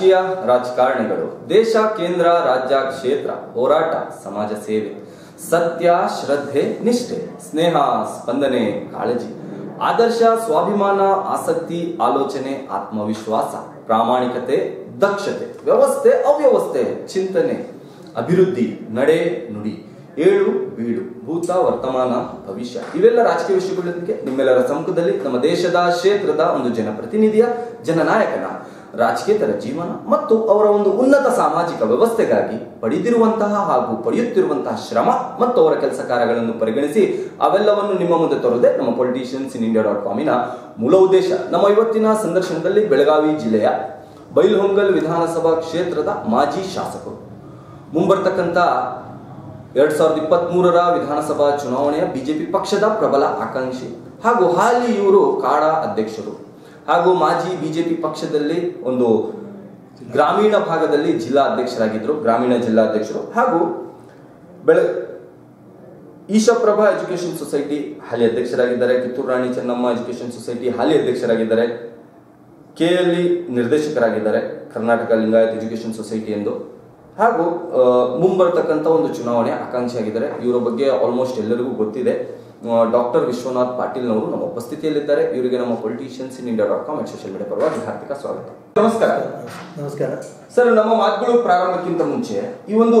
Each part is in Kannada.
ರಾಜಕೀಯ ರಾಜಕಾರಣಿಗಳು, ದೇಶ, ಕೇಂದ್ರ, ರಾಜ್ಯ, ಕ್ಷೇತ್ರ, ಹೋರಾಟ, ಸಮಾಜ ಸೇವೆ, ಸತ್ಯ, ಶ್ರದ್ಧೆ, ನಿಷ್ಠೆ, ಸ್ನೇಹ, ಸ್ಪಂದನೆ, ಕಾಳಜಿ, ಆದರ್ಶ, ಸ್ವಾಭಿಮಾನ, ಆಸಕ್ತಿ, ಆಲೋಚನೆ, ಆತ್ಮವಿಶ್ವಾಸ, ಪ್ರಾಮಾಣಿಕತೆ, ದಕ್ಷತೆ, ವ್ಯವಸ್ಥೆ, ಅವ್ಯವಸ್ಥೆ, ಚಿಂತನೆ, ಅಭಿವೃದ್ಧಿ, ನಡೆ, ನುಡಿ, ಏಳು, ಬೀಡು, ಭೂತ, ವರ್ತಮಾನ, ಭವಿಷ್ಯ, ಇವೆಲ್ಲ ರಾಜಕೀಯ ವಿಷಯಗಳೊಂದಿಗೆ ನಿಮ್ಮೆಲ್ಲರ ಸಮ್ಮುಖದಲ್ಲಿ ನಮ್ಮ ದೇಶದ ಕ್ಷೇತ್ರದ ಒಂದು ಜನಪ್ರತಿನಿಧಿಯ ಜನನಾಯಕನ ರಾಜಕೀಯತರ ಜೀವನ ಮತ್ತು ಅವರ ಒಂದು ಉನ್ನತ ಸಾಮಾಜಿಕ ವ್ಯವಸ್ಥೆಗಾಗಿ ಪಡೆದಿರುವಂತಹ ಹಾಗೂ ಪಡೆಯುತ್ತಿರುವಂತಹ ಶ್ರಮ ಮತ್ತು ಅವರ ಕೆಲಸ ಕಾರ್ಯಗಳನ್ನು ಪರಿಗಣಿಸಿ ಅವೆಲ್ಲವನ್ನು ನಿಮ್ಮ ಮುಂದೆ ತರುವುದೇ ನಮ್ಮ ಪೊಲಿಟಿಷಿಯನ್ಸ್ ಇನ್ ಇಂಡಿಯಾ ಡಾಟ್ ಕಾಮಿನ ಮೂಲ ಉದ್ದೇಶ. ನಮ್ಮ ಇವತ್ತಿನ ಸಂದರ್ಶನದಲ್ಲಿ ಬೆಳಗಾವಿ ಜಿಲ್ಲೆಯ ಬೈಲ್ಹೊಂಗಲ್ ವಿಧಾನಸಭಾ ಕ್ಷೇತ್ರದ ಮಾಜಿ ಶಾಸಕರು. ಮುಂಬರ್ತಕ್ಕಂಥ ಎರಡ್ ಸಾವಿರದ ಇಪ್ಪತ್ತ್ ಮೂರರ ವಿಧಾನಸಭಾ ಚುನಾವಣೆಯ ಬಿಜೆಪಿ ಪಕ್ಷದ ಪ್ರಬಲ ಆಕಾಂಕ್ಷಿ ಹಾಗೂ ಹಾಲಿ ಇವರು ಕಾಡಾ ಅಧ್ಯಕ್ಷರು. ಹಾಗೂ ಮಾಜಿ ಬಿಜೆಪಿ ಪಕ್ಷದಲ್ಲಿ ಒಂದು ಗ್ರಾಮೀಣ ಭಾಗದಲ್ಲಿ ಜಿಲ್ಲಾ ಅಧ್ಯಕ್ಷರಾಗಿದ್ದರು ಗ್ರಾಮೀಣ ಜಿಲ್ಲಾ ಅಧ್ಯಕ್ಷರು ಹಾಗೂ ಬೆಳ, ಈಶಪ್ರಭಾ ಎಜುಕೇಶನ್ ಸೊಸೈಟಿ ಹಾಲಿ ಅಧ್ಯಕ್ಷರಾಗಿದ್ದಾರೆ, ಕಿತ್ತೂರು ರಾಣಿ ಚೆನ್ನಮ್ಮ ಎಜುಕೇಶನ್ ಸೊಸೈಟಿ ಹಾಲಿ ಅಧ್ಯಕ್ಷರಾಗಿದ್ದಾರೆ, ಕೆಎಲ್ಇ ನಿರ್ದೇಶಕರಾಗಿದ್ದಾರೆ, ಕರ್ನಾಟಕ ಲಿಂಗಾಯತ್ ಎಜುಕೇಶನ್ ಸೊಸೈಟಿ ಎಂದು ಹಾಗೂ ಮುಂಬರ್ತಕ್ಕಂಥ ಒಂದು ಚುನಾವಣೆ ಆಕಾಂಕ್ಷಿಯಾಗಿದ್ದಾರೆ. ಇವರ ಬಗ್ಗೆ ಆಲ್ಮೋಸ್ಟ್ ಎಲ್ಲರಿಗೂ ಗೊತ್ತಿದೆ. ಡಾಕ್ಟರ್ ವಿಶ್ವನಾಥ್ ಪಾಟೀಲ್ನವರು ನಮ್ಮ ಉಪಸ್ಥಿತಿಯಲ್ಲಿದ್ದಾರೆ. ಇವರಿಗೆ ನಮ್ಮ politicians in India dot com social media ಪರವಾಗಿ ಹಾರ್ದಿಕ ಸ್ವಾಗತ. ನಮಸ್ಕಾರ. ನಮಸ್ಕಾರ. ಸರ್ ನಮ್ಮ ಮಾತುಗಳು ಪ್ರಾರಂಭಕ್ಕಿಂತ ಮುಂಚೆ ಈ ಒಂದು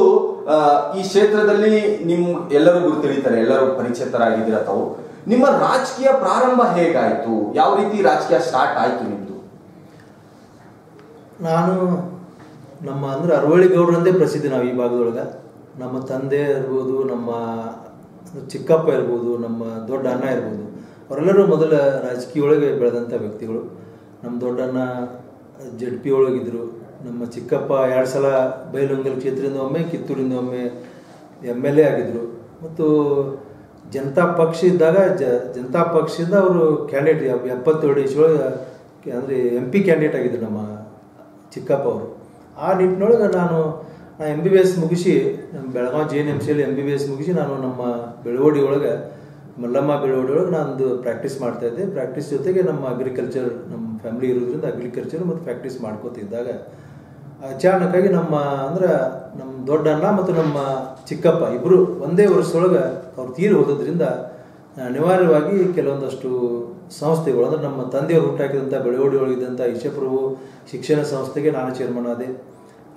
ಈ ಕ್ಷೇತ್ರದಲ್ಲಿ ನಿಮ್ ಎಲ್ಲರೂ ಗುರುತಿಳಿತಾರೆ ಎಲ್ಲರೂ ಪರಿಚಿತರಾಗಿದ್ದೀರ ತಾವು? ನಿಮ್ಮ ರಾಜಕೀಯ ಪ್ರಾರಂಭ ಹೇಗಾಯ್ತು? ಯಾವ ರೀತಿ ರಾಜಕೀಯ ಸ್ಟಾರ್ಟ್ ಆಯ್ತು ನಿಮ್ದು? ನಾನು ನಮ್ಮ ಅಂದ್ರೆ ಅರವಳ್ಳಿ ಗೌಡ್ರಂದೇ ಪ್ರಸಿದ್ಧಿ ನಾವು ಈ ಭಾಗದೊಳಗ. ನಮ್ಮ ತಂದೆ ಇರ್ಬೋದು ನಮ್ಮ ಚಿಕ್ಕಪ್ಪ ಇರ್ಬೋದು, ನಮ್ಮ ದೊಡ್ಡ ಅಣ್ಣ ಇರ್ಬೋದು, ಅವರೆಲ್ಲರೂ ಮೊದಲ ರಾಜಕೀಯ ಒಳಗೆ ಬೆಳೆದಂಥ ವ್ಯಕ್ತಿಗಳು. ನಮ್ಮ ದೊಡ್ಡ ಅಣ್ಣ ಜಡ್ ಪಿ ಒಳಗಿದ್ರು, ನಮ್ಮ ಚಿಕ್ಕಪ್ಪ ಎರಡು ಸಲ ಬೈಲೊಂಗಲ್ ಕ್ಷೇತ್ರದಿಂದ ಒಮ್ಮೆ, ಕಿತ್ತೂರಿಂದ ಒಮ್ಮೆ ಎಂ ಎಲ್ ಎ ಆಗಿದ್ರು. ಮತ್ತು ಜನತಾ ಪಕ್ಷ ಇದ್ದಾಗ ಜ, ಜನತಾ ಪಕ್ಷದಿಂದ ಅವರು ಕ್ಯಾಂಡಿಡೇಟ್ ಎಪ್ಪತ್ತೇಳು ಒಳಗೆ, ಅಂದರೆ ಎಂ ಪಿ ಕ್ಯಾಂಡಿಡೇಟ್ ಆಗಿದ್ರು ನಮ್ಮ ಚಿಕ್ಕಪ್ಪ ಅವರು. ಆ ನಿಟ್ಟಿನೊಳಗೆ ನಾನು ನಾ ಎಂ ಬಿ ಬಿ ಎಸ್ ಮುಗಿಸಿ, ನಮ್ಮ ಬೆಳಗಾವಿ ಜೆ ಎನ್ ಎಂ ಸಿಯಲ್ಲಿ ಎಂ ಬಿ ಬಿ ಎಸ್ ಮುಗಿಸಿ ನಾನು ನಮ್ಮ ಬೆಳವಡಿ ಒಳಗೆ, ಮಲ್ಲಮ್ಮ ಬೆಳವಡಿ ಒಳಗೆ ನಾನು ಪ್ರಾಕ್ಟೀಸ್ ಮಾಡ್ತಾ ಇದ್ದೆ. ಪ್ರಾಕ್ಟೀಸ್ ಜೊತೆಗೆ ನಮ್ಮ ಅಗ್ರಿಕಲ್ಚರ್ ನಮ್ಮ ಫ್ಯಾಮಿಲಿ ಇರೋದ್ರಿಂದ ಅಗ್ರಿಕಲ್ಚರ್ ಮತ್ತು ಪ್ರಾಕ್ಟೀಸ್ ಮಾಡ್ಕೋತಿದ್ದಾಗ ಅಚಾನಕ್ಕಾಗಿ ನಮ್ಮ ಅಂದ್ರೆ ನಮ್ಮ ದೊಡ್ಡ ಅಣ್ಣ ಮತ್ತು ನಮ್ಮ ಚಿಕ್ಕಪ್ಪ ಇಬ್ಬರು ಒಂದೇ ವರ್ಷದೊಳಗೆ ಅವ್ರು ತೀರಿ ಹೋದ್ರಿಂದ ಅನಿವಾರ್ಯವಾಗಿ ಕೆಲವೊಂದಷ್ಟು ಸಂಸ್ಥೆಗಳು, ಅಂದ್ರೆ ನಮ್ಮ ತಂದೆಯವರು ಹುಟ್ಟಾಕಿದಂಥ ಬೆಳವಡಿ ಒಳಗಿದ್ದಂಥ ಇಶಪ್ರಭು ಶಿಕ್ಷಣ ಸಂಸ್ಥೆಗೆ ನಾನು ಚೇರ್ಮನ್ ಆದೆ.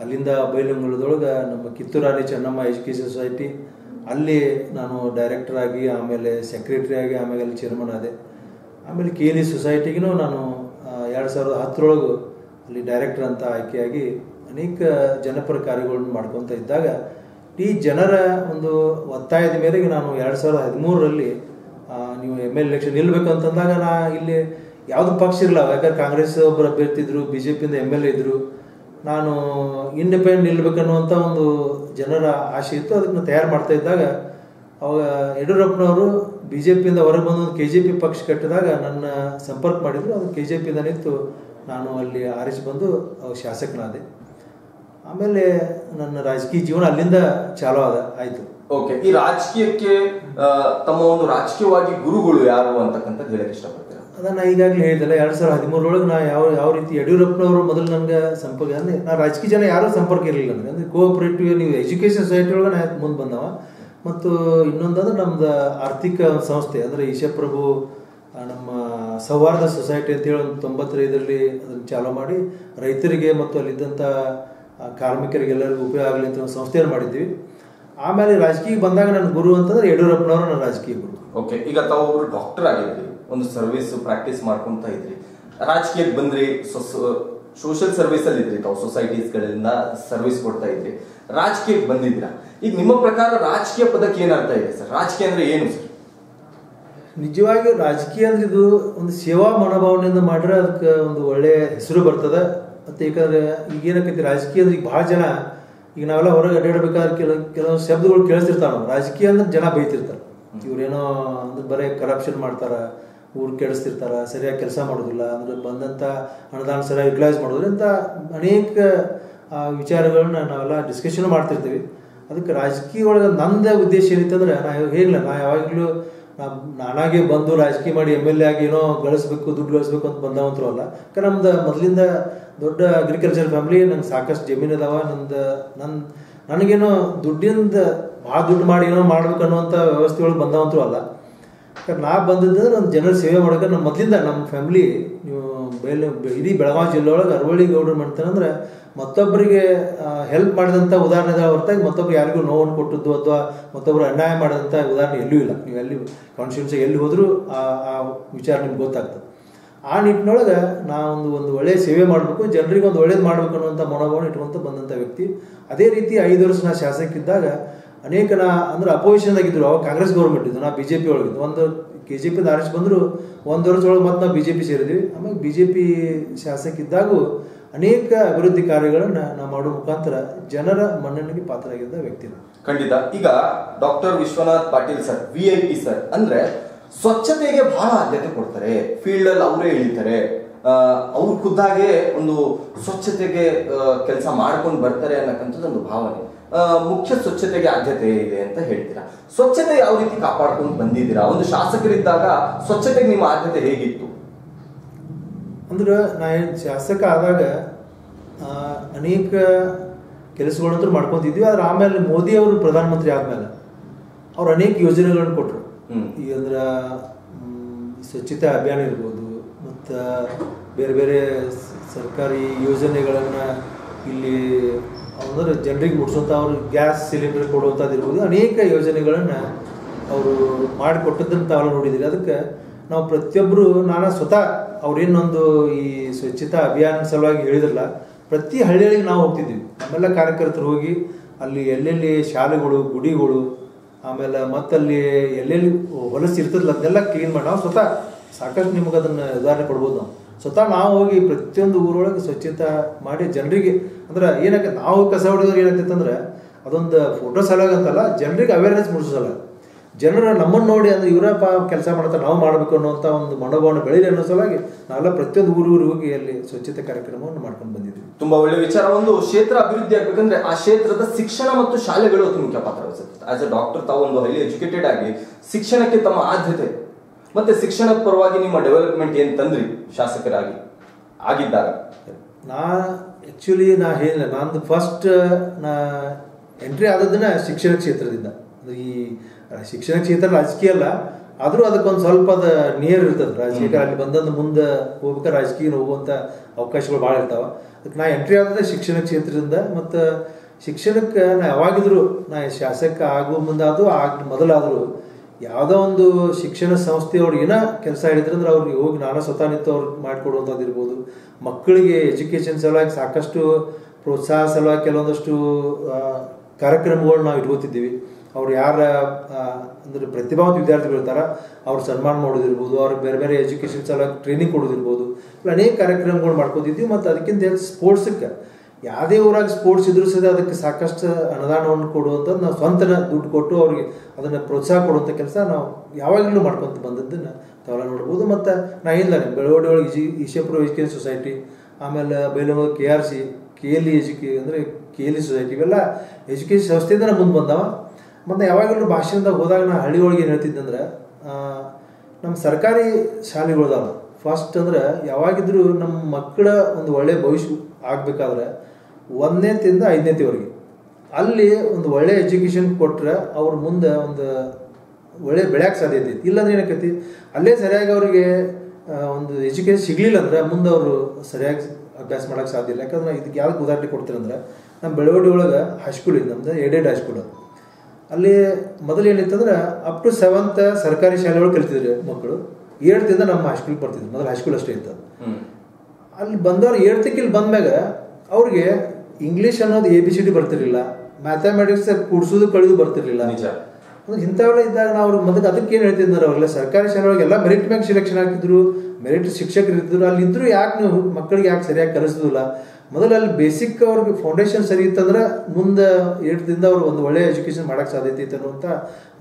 ಅಲ್ಲಿಂದ ಬೈಲಂಗಳದೊಳಗೆ ನಮ್ಮ ಕಿತ್ತೂರಾಣಿ ಚೆನ್ನಮ್ಮ ಎಜುಕೇಷನ್ ಸೊಸೈಟಿ, ಅಲ್ಲಿ ನಾನು ಡೈರೆಕ್ಟರ್ ಆಗಿ, ಆಮೇಲೆ ಸೆಕ್ರೆಟರಿ ಆಗಿ, ಆಮೇಲೆ ಅಲ್ಲಿ ಚೇರ್ಮನ್ ಆದೆ. ಆಮೇಲೆ ಕೆ ಎಲ್ ಇ ಸೊಸೈಟಿಗೂ ನಾನು ಎರಡು ಸಾವಿರದ ಹತ್ತರೊಳಗು ಅಲ್ಲಿ ಡೈರೆಕ್ಟರ್ ಅಂತ ಆಯ್ಕೆಯಾಗಿ ಅನೇಕ ಜನಪರ ಕಾರ್ಯಗಳನ್ನು ಮಾಡ್ಕೊತ ಇದ್ದಾಗ, ಈ ಜನರ ಒಂದು ಒತ್ತಾಯದ ಮೇರೆಗೆ ನಾನು ಎರಡು ಸಾವಿರದ ಹದಿಮೂರರಲ್ಲಿ ನೀವು ಎಂ ಎಲ್ ಎಲೆಕ್ಷನ್ ನಿಲ್ಬೇಕು ಅಂತಂದಾಗ ನಾ ಇಲ್ಲಿ ಯಾವುದು ಪಕ್ಷ ಇರಲ್ಲ ಯಾಕಂದ್ರೆ ಕಾಂಗ್ರೆಸ್ ಒಬ್ಬರು ಅಭ್ಯರ್ಥಿ ಬಿ ಜೆ ಪಿಯಿಂದ ಎಂ ಎಲ್ ಎ ಇದ್ರು. ನಾನು ಇಂಡಿಪೆಂಡೆಂಟ್ ನಿಲ್ಬೇಕನ್ನುವಂಥ ಒಂದು ಜನರ ಆಶೆ ಇತ್ತು. ಅದಕ್ಕೆ ನಾನು ತಯಾರು ಮಾಡ್ತಾ ಇದ್ದಾಗ, ಅವಾಗ ಯಡಿಯೂರಪ್ಪನವರು ಬಿ ಜೆ ಪಿಯಿಂದ ಹೊರಗೆ ಬಂದು ಕೆ ಜೆ ಪಿ ಪಕ್ಷ ಕಟ್ಟಿದಾಗ ನನ್ನ ಸಂಪರ್ಕ ಮಾಡಿದರು. ಅದು ಕೆ ಜೆ ಪಿಯಿಂದ ನಿಂತು ನಾನು ಅಲ್ಲಿ ಆರಿಸಿ ಬಂದು ಶಾಸಕನಾದೆ. ಆಮೇಲೆ ನನ್ನ ರಾಜಕೀಯ ಜೀವನ ಅಲ್ಲಿಂದ ಚಾಲು ಆದ, ಆಯಿತು. ಓಕೆ ಈ ರಾಜಕೀಯಕ್ಕೆ ತಮ್ಮ ಒಂದು ರಾಜಕೀಯವಾಗಿ ಗುರುಗಳು ಯಾರು ಅಂತಕ್ಕಂಥದ್ದು ಹೇಳಕ್ಕೆ ಇಷ್ಟಪಡ್ತೀರಾ ಅದನ್ನ ಈಗಾಗಲೇ ಹೇಳಿದಲ್ಲ ಎರಡು ಸಾವಿರದ ಹದಿಮೂರರೊಳಗೆ ನಾ ಯಾವ ಯಾವ ರೀತಿ ಯಡಿಯೂರಪ್ಪನವರು ಮೊದಲು ನನಗೆ ಸಂಪರ್ಕ, ಅಂದರೆ ನಾ ರಾಜಕೀಯ ಜನ ಯಾರೂ ಸಂಪರ್ಕ ಇರಲಿಲ್ಲ ನನಗೆ ಅಂದರೆ ಕೋಆಪರೇಟಿವ್ ನೀವು ಎಜುಕೇಷನ್ ಸೊಸೈಟಿ ಒಳಗೆ ನಾ ಮುಂದೆ ಬಂದವ. ಮತ್ತು ಇನ್ನೊಂದಂದ್ರೆ ನಮ್ದು ಆರ್ಥಿಕ ಸಂಸ್ಥೆ, ಅಂದರೆ ಈಶಪ್ರಭು ನಮ್ಮ ಸೌಹಾರ್ದ ಸೊಸೈಟಿ ಅಂತೇಳಿ ಒಂದು ತೊಂಬತ್ತೈದರಲ್ಲಿ ಅದನ್ನು ಚಾಲೂ ಮಾಡಿ, ರೈತರಿಗೆ ಮತ್ತು ಅಲ್ಲಿದ್ದಂಥ ಕಾರ್ಮಿಕರಿಗೆಲ್ಲರಿಗೂ ಉಪಯೋಗ ಆಗಲಿ ಅಂತ ಒಂದು ಸಂಸ್ಥೆಯನ್ನು ಮಾಡಿದ್ವಿ. ಆಮೇಲೆ ರಾಜಕೀಯ ಬಂದಾಗ ನನ್ನ ಗುರು ಅಂತಂದ್ರೆ ಯಡಿಯೂರಪ್ಪನವರು ನನ್ನ ರಾಜಕೀಯ ಗುರು. ಓಕೆ ಈಗ ತಾವು ಒಬ್ಬರು ಡಾಕ್ಟರ್ ಆಗಿದ್ರಿ ಒಂದು ಸರ್ವಿಸ್ ಪ್ರಾಕ್ಟೀಸ್ ಮಾಡ್ಕೊಂತ ಇದ್ರಿ. ರಾಜಕೀಯಕ್ಕೆ ಬಂದ್ರಿ ಸೋಷಿಯಲ್ ಸರ್ವಿಸ್ ಅಲ್ಲಿ ಇದ್ರಿ ತಾವು ಸೊಸೈಟೀಸ್ ಗಳಿಂದ ಸರ್ವಿಸ್ ಕೊಡ್ತಾ ಇದ್ರಿ. ರಾಜಕೀಯಕ್ಕೆ ಬಂದಿದ್ರ ಈಗ ನಿಮ್ಮ ಪ್ರಕಾರ ರಾಜಕೀಯ ಪದಕ್ಕೆ ಏನ್ ಅರ್ಥ ಇದೆ ಸರ್? ರಾಜಕೀಯ ಅಂದ್ರೆ ಏನು ಸರ್? ನಿಜವಾಗಿ ರಾಜಕೀಯ ಅಂದ್ರೆ ಇದು ಒಂದು ಸೇವಾ ಮನೋಭಾವನೆಯಿಂದ ಮಾಡ್ರೆ ಅದಕ್ಕೆ ಒಂದು ಒಳ್ಳೆಯ ಹೆಸರು ಬರ್ತದೆ. ಮತ್ತು ಯಾಕಂದ್ರೆ ಈಗ ಏನಕ್ಕೈತಿ ರಾಜಕೀಯ ಅಂದ್ರೆ ಈಗ ಭಾಳ ಜನ ಈಗ ನಾವೆಲ್ಲ ಹೊರಗೆ ಅಡ್ಡಾಡ್ಬೇಕಾದ್ರೆ ಕೆಲವು ಕೆಲವೊಂದು ಶಬ್ದಗಳು ಕೇಳಿಸ್ತಿರ್ತಾವ. ನಾವು ರಾಜಕೀಯ ಅಂದ್ರೆ ಜನ ಬೈತಿರ್ತಾರೆ. ಇವ್ರೇನೋ ಅಂದ್ರೆ ಬರೀ ಕರಪ್ಷನ್ ಮಾಡ್ತಾರ. ಊರು ಕೆಡಿಸ್ತಿರ್ತಾರೆ, ಸರಿಯಾಗಿ ಕೆಲಸ ಮಾಡೋದಿಲ್ಲ ಅಂದ್ರೆ ಬಂದಂಥ ಅನುದಾನ ಸರಿಯಾಗಿ ಯುಟಿಲೈಸ್ ಅಂತ ಅನೇಕ ವಿಚಾರಗಳನ್ನ ನಾವೆಲ್ಲ ಡಿಸ್ಕಷನ್ ಮಾಡ್ತಿರ್ತೀವಿ. ಅದಕ್ಕೆ ರಾಜಕೀಯ ಒಳಗೆ ನಂದೇ ಉದ್ದೇಶ ಏನಿತ್ತಂದ್ರೆ ನಾ ಹೇಳಿಲ್ಲ ನಾ ಯಾವಾಗಲೂ ನಾನ್- ನಾನಾಗೆ ಬಂದು ರಾಜಕೀಯ ಮಾಡಿ ಎಂ ಎಲ್ ಎ ಆಗಿ ಏನೋ ಗಳಿಸ್ಬೇಕು, ದುಡ್ಡು ಗಳಿಸ್ಬೇಕು ಅಂತ ಬಂದವಂತರೂ ಅಲ್ಲ. ಯಾಕಂದ್ರೆ ನಮ್ದು ಮೊದಲಿಂದ ದೊಡ್ಡ ಅಗ್ರಿಕಲ್ಚರ್ ಫ್ಯಾಮಿಲಿ ನಂಗೆ ಸಾಕಷ್ಟು ಜಮೀನು ಅದಾವ, ನಂದು ನನ್ನ ನನಗೇನೋ ದುಡ್ಡಿಂದ ಭಾಳ ದುಡ್ಡು ಮಾಡಿ ಏನೋ ಮಾಡ್ಬೇಕು ಅನ್ನುವಂಥ ವ್ಯವಸ್ಥೆ ಒಳಗೆ ಬಂದವಂತರೂ ಅಲ್ಲ. ನಾ ಬಂದಿದ್ದಂದ್ರೆ ನಾನು ಜನರ ಸೇವೆ ಮಾಡೋಕೆ. ನಮ್ಮ ಮೊದಲಿಂದ ನಮ್ಮ ಫ್ಯಾಮಿಲಿ ಬೇಲೆ, ಇಡೀ ಬೆಳಗಾವಿ ಜಿಲ್ಲೆ ಒಳಗೆ ಅರವಳ್ಳಿ ಗೌಡ್ರು ಮಾಡ್ತಾರಂದ್ರೆ ಮತ್ತೊಬ್ಬರಿಗೆ ಹೆಲ್ಪ್ ಮಾಡಿದಂಥ ಉದಾಹರಣೆ ಹೊರತಾಗಿ ಮತ್ತೊಬ್ರು ಯಾರಿಗೂ ನೋವನ್ನು ಕೊಟ್ಟದ್ದು ಅಥವಾ ಮತ್ತೊಬ್ಬರು ಅನ್ಯಾಯ ಮಾಡಿದಂಥ ಉದಾಹರಣೆ ಎಲ್ಲೂ ಇಲ್ಲ. ನೀವು ಎಲ್ಲಿ ಕಾನ್ಸ್ಟಿಟ್ಯೂನ್ಸಿ ಎಲ್ಲಿ ಹೋದರೂ ಆ ಆ ವಿಚಾರ ನಿಮ್ಗೆ ಗೊತ್ತಾಗ್ತದೆ. ಆ ನಿಟ್ಟಿನೊಳಗೆ ನಾವೊಂದು ಒಂದು ಒಳ್ಳೆಯ ಸೇವೆ ಮಾಡಬೇಕು ಜನರಿಗೆ ಒಂದು ಒಳ್ಳೇದು ಮಾಡಬೇಕು ಅನ್ನುವಂಥ ಮನೋಭಾವನೆ ಇಟ್ಕೊಂತ ಬಂದಂಥ ವ್ಯಕ್ತಿ. ಅದೇ ರೀತಿ ಐದು ವರ್ಷ ನಾ ಶಾಸಕಿದ್ದಾಗ ಅನೇಕ ನಾ ಅಂದ್ರೆ ಅಪೋಸಿಷನ್ದಾಗಿದ್ರು. ಅವಾಗ ಕಾಂಗ್ರೆಸ್ ಗೌರ್ಮೆಂಟ್ ಇದ್ದು ನಾ ಬಿ ಜೆ ಪಿ ಒಂದು ಕೆ ಜೆ ಪಿ ಆರಿಸಿ ಬಂದರು, ಒಂದು ವರ್ಷ ಒಳಗೆ ಮತ್ತೆ ನಾವು ಬಿ ಜೆ ಪಿ ಸೇರಿದ್ವಿ. ಆಮೇಲೆ ಬಿ ಜೆ ಪಿ ಶಾಸಕಿದ್ದಾಗೂ ಅನೇಕ ಅಭಿವೃದ್ಧಿ ಕಾರ್ಯಗಳನ್ನು ನಾ ಮಾಡೋ ಮುಖಾಂತರ ಜನರ ಮನ್ನಣೆಗೆ ಪಾತ್ರರಾಗಿದ್ದ ವ್ಯಕ್ತಿ. ಖಂಡಿತ. ಈಗ doctor Vishwanath Patil sir V I P sir, ಅಂದ್ರೆ ಸ್ವಚ್ಛತೆಗೆ ಬಹಳ ಆದ್ಯತೆ ಕೊಡ್ತಾರೆ. ಫೀಲ್ಡ್ ಅಲ್ಲಿ ಅವರೇ ಇಳಿತಾರೆ. ಅವ್ರು ಖುದ್ದಾಗೆ ಒಂದು ಸ್ವಚ್ಛತೆಗೆ ಕೆಲಸ ಮಾಡ್ಕೊಂಡು ಬರ್ತಾರೆ ಅನ್ನಕ್ಕಂಥದ್ದು ಒಂದು ಭಾವನೆ. ಮುಖ್ಯ ಸ್ವಚ್ಛತೆಗೆ ಆದ್ಯತೆ ಇದೆ ಅಂತ ಹೇಳ್ತೀರಾ? ಸ್ವಚ್ಛತೆ ಯಾವ ರೀತಿ ಕಾಪಾಡ್ಕೊಂಡು ಬಂದಿದ್ದೀರಾ? ಒಂದು ಶಾಸಕರಿದ್ದಾಗ ಸ್ವಚ್ಛತೆಗೆ ನಿಮ್ಮ ಆದ್ಯತೆ ಹೇಗಿತ್ತು? ಅಂದ್ರೆ ನಾ ಶಾಸಕ ಆದಾಗ ಅನೇಕ ಕೆಲಸಗಳಂತೂ ಮಾಡ್ಕೊಂತಿದ್ವಿ. ಆದ್ರೆ ಆಮೇಲೆ ಮೋದಿ ಅವರು ಪ್ರಧಾನಮಂತ್ರಿ ಆದ್ಮೇಲೆ ಅವ್ರು ಅನೇಕ ಯೋಜನೆಗಳನ್ನು ಕೊಟ್ಟರು ಹ್ಮ್. ಈ ಅಂದ್ರೆ ಸ್ವಚ್ಛತಾ ಅಭಿಯಾನ ಇರ್ಬೋದು ಮತ್ತು ಬೇರೆ ಬೇರೆ ಸರ್ಕಾರಿ ಯೋಜನೆಗಳನ್ನು ಇಲ್ಲಿ ಅಂದರೆ ಜನರಿಗೆ ಮುಟ್ಸೋಂಥ ಅವರು ಗ್ಯಾಸ್ ಸಿಲಿಂಡರ್ ಕೊಡುವಂಥದ್ದು ಇರ್ಬೋದು, ಅನೇಕ ಯೋಜನೆಗಳನ್ನು ಅವರು ಮಾಡಿಕೊಟ್ಟದ್ದನ್ನು ತಾವೆಲ್ಲ ನೋಡಿದ್ದೀರಿ. ಅದಕ್ಕೆ ನಾವು ಪ್ರತಿಯೊಬ್ಬರು ನಾನು ಸ್ವತಃ ಅವ್ರೇನೊಂದು ಈ ಸ್ವಚ್ಛತಾ ಅಭಿಯಾನ ಸಲುವಾಗಿ ಹೇಳಿದ್ರಲ್ಲ, ಪ್ರತಿ ಹಳ್ಳಿಗಳಿಗೆ ನಾವು ಹೋಗ್ತಿದ್ದೀವಿ ಆಮೇಲೆ ಕಾರ್ಯಕರ್ತರು ಹೋಗಿ ಅಲ್ಲಿ ಎಲ್ಲೆಲ್ಲಿ ಶಾಲೆಗಳು, ಗುಡಿಗಳು, ಆಮೇಲೆ ಮತ್ತಲ್ಲಿ ಎಲ್ಲೆಲ್ಲಿ ಹೊಲಸು ಇರ್ತದಲ್ಲ ಅದನ್ನೆಲ್ಲ ಕ್ಲೀನ್ ಮಾಡಿ ನಾವು ಸ್ವತಃ ಸಾಕಷ್ಟು ನಿಮಗೆ ಅದನ್ನು ಉದಾಹರಣೆ ಕೊಡ್ಬೋದು. ನಾವು ಸ್ವತಃ ನಾವು ಹೋಗಿ ಪ್ರತಿಯೊಂದು ಊರೊಳಗೆ ಸ್ವಚ್ಛತೆ ಮಾಡಿ ಜನರಿಗೆ, ಅಂದ್ರೆ ಏನಕ್ಕೆ ನಾವು ಕಸ ಹೊಡೆದವ್ರು ಏನಾಗ್ತೈತೆ ಅಂದ್ರೆ, ಅದೊಂದು ಫೋಟೋ ಸಲಗಂತಲ್ಲ ಜನರಿಗೆ ಅವೇರ್ನೆಸ್ ಮೂಡಿಸಲ್ಲ ಜನರ ನಮ್ಮನ್ನು ನೋಡಿ, ಅಂದ್ರೆ ಇವರಪ್ಪ ಕೆಲಸ ಮಾಡ್ತಾರೆ ನಾವು ಮಾಡಬೇಕು ಅನ್ನೋಂಥ ಒಂದು ಮನೋಭಾವನೆ ಬೆಳೀಲಿ ಅನ್ನೋ ಸಲುವಾಗಿ ನಾವೆಲ್ಲ ಪ್ರತಿಯೊಂದು ಊರು ಊರಿಗೆ ಹೋಗಿ ಅಲ್ಲಿ ಸ್ವಚ್ಛತೆ ಕಾರ್ಯಕ್ರಮವನ್ನು ಮಾಡ್ಕೊಂಡು ಬಂದಿದ್ವಿ. ತುಂಬಾ ಒಳ್ಳೆ ವಿಚಾರ. ಒಂದು ಕ್ಷೇತ್ರ ಅಭಿವೃದ್ಧಿ ಆಗ್ಬೇಕಂದ್ರೆ ಆ ಕ್ಷೇತ್ರದ ಶಿಕ್ಷಣ ಮತ್ತು ಶಾಲೆಗಳು ಅತಿ ಮುಖ್ಯ ಪಾತ್ರ ವಹಿಸುತ್ತೆ. ಆಸ್ ಎ ಡಾಕ್ಟರ್ ತಾವು ಒಂದು ಹೈಲಿ ಎಜುಕೇಟೆಡ್ ಆಗಿ ಶಿಕ್ಷಣಕ್ಕೆ ತಮ್ಮ ಆದ್ಯತೆ ಮತ್ತೆ ಶಿಕ್ಷಣದ ಪರವಾಗಿ ನಿಮ್ಮ ಡೆವಲಪ್ಮೆಂಟ್ ಏನ್ ತಂದ್ರಿ ಶಾಸಕರಾಗಿ? ಆಗಿದ್ದಾಗ? ನಾ ಆ್ಯಕ್ಚುಲಿ ನಾ ಹೇಳಿಲ್ಲ. ನಂದು ಫಸ್ಟ್ ನಾ ಎಂಟ್ರಿ ಆದದ್ದನ್ನ ಶಿಕ್ಷಣ ಕ್ಷೇತ್ರದಿಂದ. ಈ ಶಿಕ್ಷಣ ಕ್ಷೇತ್ರ ರಾಜಕೀಯ ಅಲ್ಲ. ಆದರೂ ಅದಕ್ಕೊಂದು ಸ್ವಲ್ಪ ಅದ ನಿಯರ್ ಇರ್ತದೆ. ರಾಜಕೀಯ ಅಲ್ಲಿ ಬಂದಂದು ಮುಂದೆ ಹೋಗ್ಬೇಕಾದ್ರೆ ರಾಜಕೀಯ ಹೋಗುವಂಥ ಅವಕಾಶಗಳು ಭಾಳ ಇರ್ತಾವ. ಅದಕ್ಕೆ ನಾ ಎಂಟ್ರಿ ಆದದ್ದೇ ಶಿಕ್ಷಣ ಕ್ಷೇತ್ರದಿಂದ. ಮತ್ತು ಶಿಕ್ಷಣಕ್ಕೆ ನಾ ಯಾವಾಗಿದ್ರು ನಾ ಶಾಸಕ ಆಗೋ ಮುಂದಾದರೂ ಆಗ ಮೊದಲಾದರೂ ಯಾವುದೋ ಒಂದು ಶಿಕ್ಷಣ ಸಂಸ್ಥೆಯವ್ರು ಏನೋ ಕೆಲಸ ಹೇಳಿದ್ರೆ ಅಂದ್ರೆ ಅವ್ರಿಗೆ ಹೋಗಿ ನಾನು ಸ್ವತಃ ನಿಂತು ಅವ್ರಿಗೆ ಮಾಡಿಕೊಡುವಂಥದ್ದು ಮಕ್ಕಳಿಗೆ ಎಜುಕೇಷನ್ ಸಲುವಾಗಿ ಸಾಕಷ್ಟು ಪ್ರೋತ್ಸಾಹ ಸಲುವಾಗಿ ಕೆಲವೊಂದಷ್ಟು ಕಾರ್ಯಕ್ರಮಗಳು ನಾವು ಇಟ್ಕೋತಿದ್ದೀವಿ. ಅವ್ರು ಯಾರ ಅಂದ್ರೆ ಪ್ರತಿಭಾವಂತ ವಿದ್ಯಾರ್ಥಿಗಳು ಇರ್ತಾರ, ಅವ್ರು ಸನ್ಮಾನ ಮಾಡೋದಿರ್ಬೋದು ಅವ್ರಿಗೆ ಬೇರೆ ಬೇರೆ ಎಜುಕೇಷನ್ ಸಲುವಾಗಿ ಟ್ರೈನಿಂಗ್ ಕೊಡೋದಿರ್ಬೋದು. ಅನೇಕ ಕಾರ್ಯಕ್ರಮಗಳು ಮಾಡ್ಕೋತಿದ್ವಿ ಮತ್ತು ಅದಕ್ಕಿಂತ ಸ್ಪೋರ್ಟ್ಸಕ್ಕೆ ಯಾವುದೇ ಊರಾಗ ಸ್ಪೋರ್ಟ್ಸ್ ಇದ್ರೂ ಸಹ ಅದಕ್ಕೆ ಸಾಕಷ್ಟು ಅನುದಾನವನ್ನು ಕೊಡುವಂಥದ್ದು ನಾವು ಸ್ವಂತನ ದುಡ್ಡು ಕೊಟ್ಟು ಅವ್ರಿಗೆ ಅದನ್ನು ಪ್ರೋತ್ಸಾಹ ಕೊಡುವಂಥ ಕೆಲಸ ನಾವು ಯಾವಾಗಲೂ ಮಾಡ್ಕೊತ ಬಂದದ್ದನ್ನು ತಾವೆಲ್ಲ ನೋಡ್ಬೋದು. ಮತ್ತು ನಾ ಇಲ್ಲ ಬೆಳವಡಿ ಒಳಗೆ ಇಜಿ ಈಶಾಪುರ ಎಜುಕೇಷನ್ ಸೊಸೈಟಿ, ಆಮೇಲೆ Bailur K R C, K L E ಎಜುಕೇ, ಅಂದರೆ ಕೆ ಎಲ್ ಇ ಸೊಸೈಟಿ ಇವೆಲ್ಲ ಎಜುಕೇಷನ್ ಸಂಸ್ಥೆಯಿಂದ ನಾನು ಮುಂದೆ ಬಂದವ. ಮತ್ತು ಯಾವಾಗಲೂ ಭಾಷೆಯಿಂದ ಹೋದಾಗ ನಾ ಹಳ್ಳಿ ಒಳಗೆ ಏನು ಹೇಳ್ತಿದ್ದಂದ್ರೆ ನಮ್ಮ ಸರ್ಕಾರಿ ಶಾಲೆಗಳದಾವ ಫಸ್ಟ್ ಅಂದ್ರೆ ಯಾವಾಗಿದ್ರೂ ನಮ್ಮ ಮಕ್ಕಳ ಒಂದು ಒಳ್ಳೆಯ ಭವಿಷ್ಯ ಆಗಬೇಕಾದ್ರೆ ಒಂದನೇತಿಂದ ಐದನೇತಿವರೆಗೆ ಅಲ್ಲಿ ಒಂದು ಒಳ್ಳೆ ಎಜುಕೇಷನ್ ಕೊಟ್ಟರೆ ಅವ್ರ ಮುಂದೆ ಒಂದು ಒಳ್ಳೆ ಬೆಳೆಯಕ್ಕೆ ಸಾಧ್ಯತೆ ಐತಿ ಇಲ್ಲಾಂದ್ರೆ ಏನಾಕೈತಿ ಅಲ್ಲೇ ಸರಿಯಾಗಿ ಅವರಿಗೆ ಒಂದು ಎಜುಕೇಷನ್ ಸಿಗಲಿಲ್ಲ ಅಂದ್ರೆ ಮುಂದೆ ಅವರು ಸರಿಯಾಗಿ ಅಭ್ಯಾಸ ಮಾಡೋಕ್ಕೆ ಸಾಧ್ಯ ಇಲ್ಲ. ಯಾಕಂದ್ರೆ ಇದಕ್ಕೆ ಯಾವ್ದು ಉದಾಹರಣೆ ಕೊಡ್ತೀರ ಅಂದ್ರೆ ನಮ್ಮ ಬೆಳವಡಿ ಒಳಗೆ ಹೈಸ್ಕೂಲ್ ಇದೆ ನಮ್ದು ಏಡೆಡ್ ಹೈಸ್ಕೂಲ್ ಅಲ್ಲಿ ಮೊದಲು ಏನಿತ್ತಂದ್ರೆ ಅಪ್ ಟು ಸೆವೆಂತ್ ಸರ್ಕಾರಿ ಶಾಲೆಗಳು ಕಲಿತಿದ್ರು ಮಕ್ಕಳು. ಏಳ್ತಿಂದ ನಮ್ಮ ಹೈಸ್ಕೂಲ್ ಬರ್ತಿದ್ರು. ಮೊದಲು ಹೈಸ್ಕೂಲ್ ಅಷ್ಟೇ ಇತ್ತು. ಅಲ್ಲಿ ಬಂದವ್ರು ಏಳ್ತಕ್ಕೆ ಇಲ್ಲಿ ಬಂದ್ಮ್ಯಾಗ ಅವ್ರಿಗೆ ಇಂಗ್ಲೀಷ್ ಅನ್ನೋದು ಎ ಬಿ ಸಿ ಡಿ ಬರ್ತಿರ್ಲಿಲ್ಲ. ಮ್ಯಾಥಮೆಟಿಕ್ಸ್ ಕೂಡ್ಸೋದು ಕಳೆದು ಬರ್ತಿರ್ಲಿಲ್ಲ. ನಿಜ. ಇಂಥವೆಲ್ಲ ಇದ್ದಾಗ ನಾವು ಮೊದಲು ಅದಕ್ಕೆ ಏನು ಹೇಳ್ತಿದ್ದಾರೆ ಅವರೆಲ್ಲ ಸರ್ಕಾರಿ ಶಾಲೆಗಳಿಗೆ ಎಲ್ಲ ಮೆರಿಟ್ ಮ್ಯಾಗ ಸೆಲೆಕ್ಷನ್ ಆಗ್ತಿದ್ರು ಮೆರಿಟ್ ಶಿಕ್ಷಕರು ಇರ್ತಿದ್ರು ಅಲ್ಲಿ ಇದ್ರು ಯಾಕೆ ನೀವು ಮಕ್ಕಳಿಗೆ ಯಾಕೆ ಸರಿಯಾಗಿ ಕಲಿಸೋದಿಲ್ಲ? ಮೊದಲು ಅಲ್ಲಿ ಬೇಸಿಕ್ ಅವ್ರಿಗೆ ಫೌಂಡೇಶನ್ ಸರಿ ಇತ್ತಂದ್ರೆ ಮುಂದೆ ಏಟದಿಂದ ಅವ್ರು ಒಂದು ಒಳ್ಳೆಯ ಎಜುಕೇಶನ್ ಮಾಡೋಕ್ಕೆ ಸಾಧ್ಯತೆ ಇತ್ತು ಅನ್ನುವಂಥ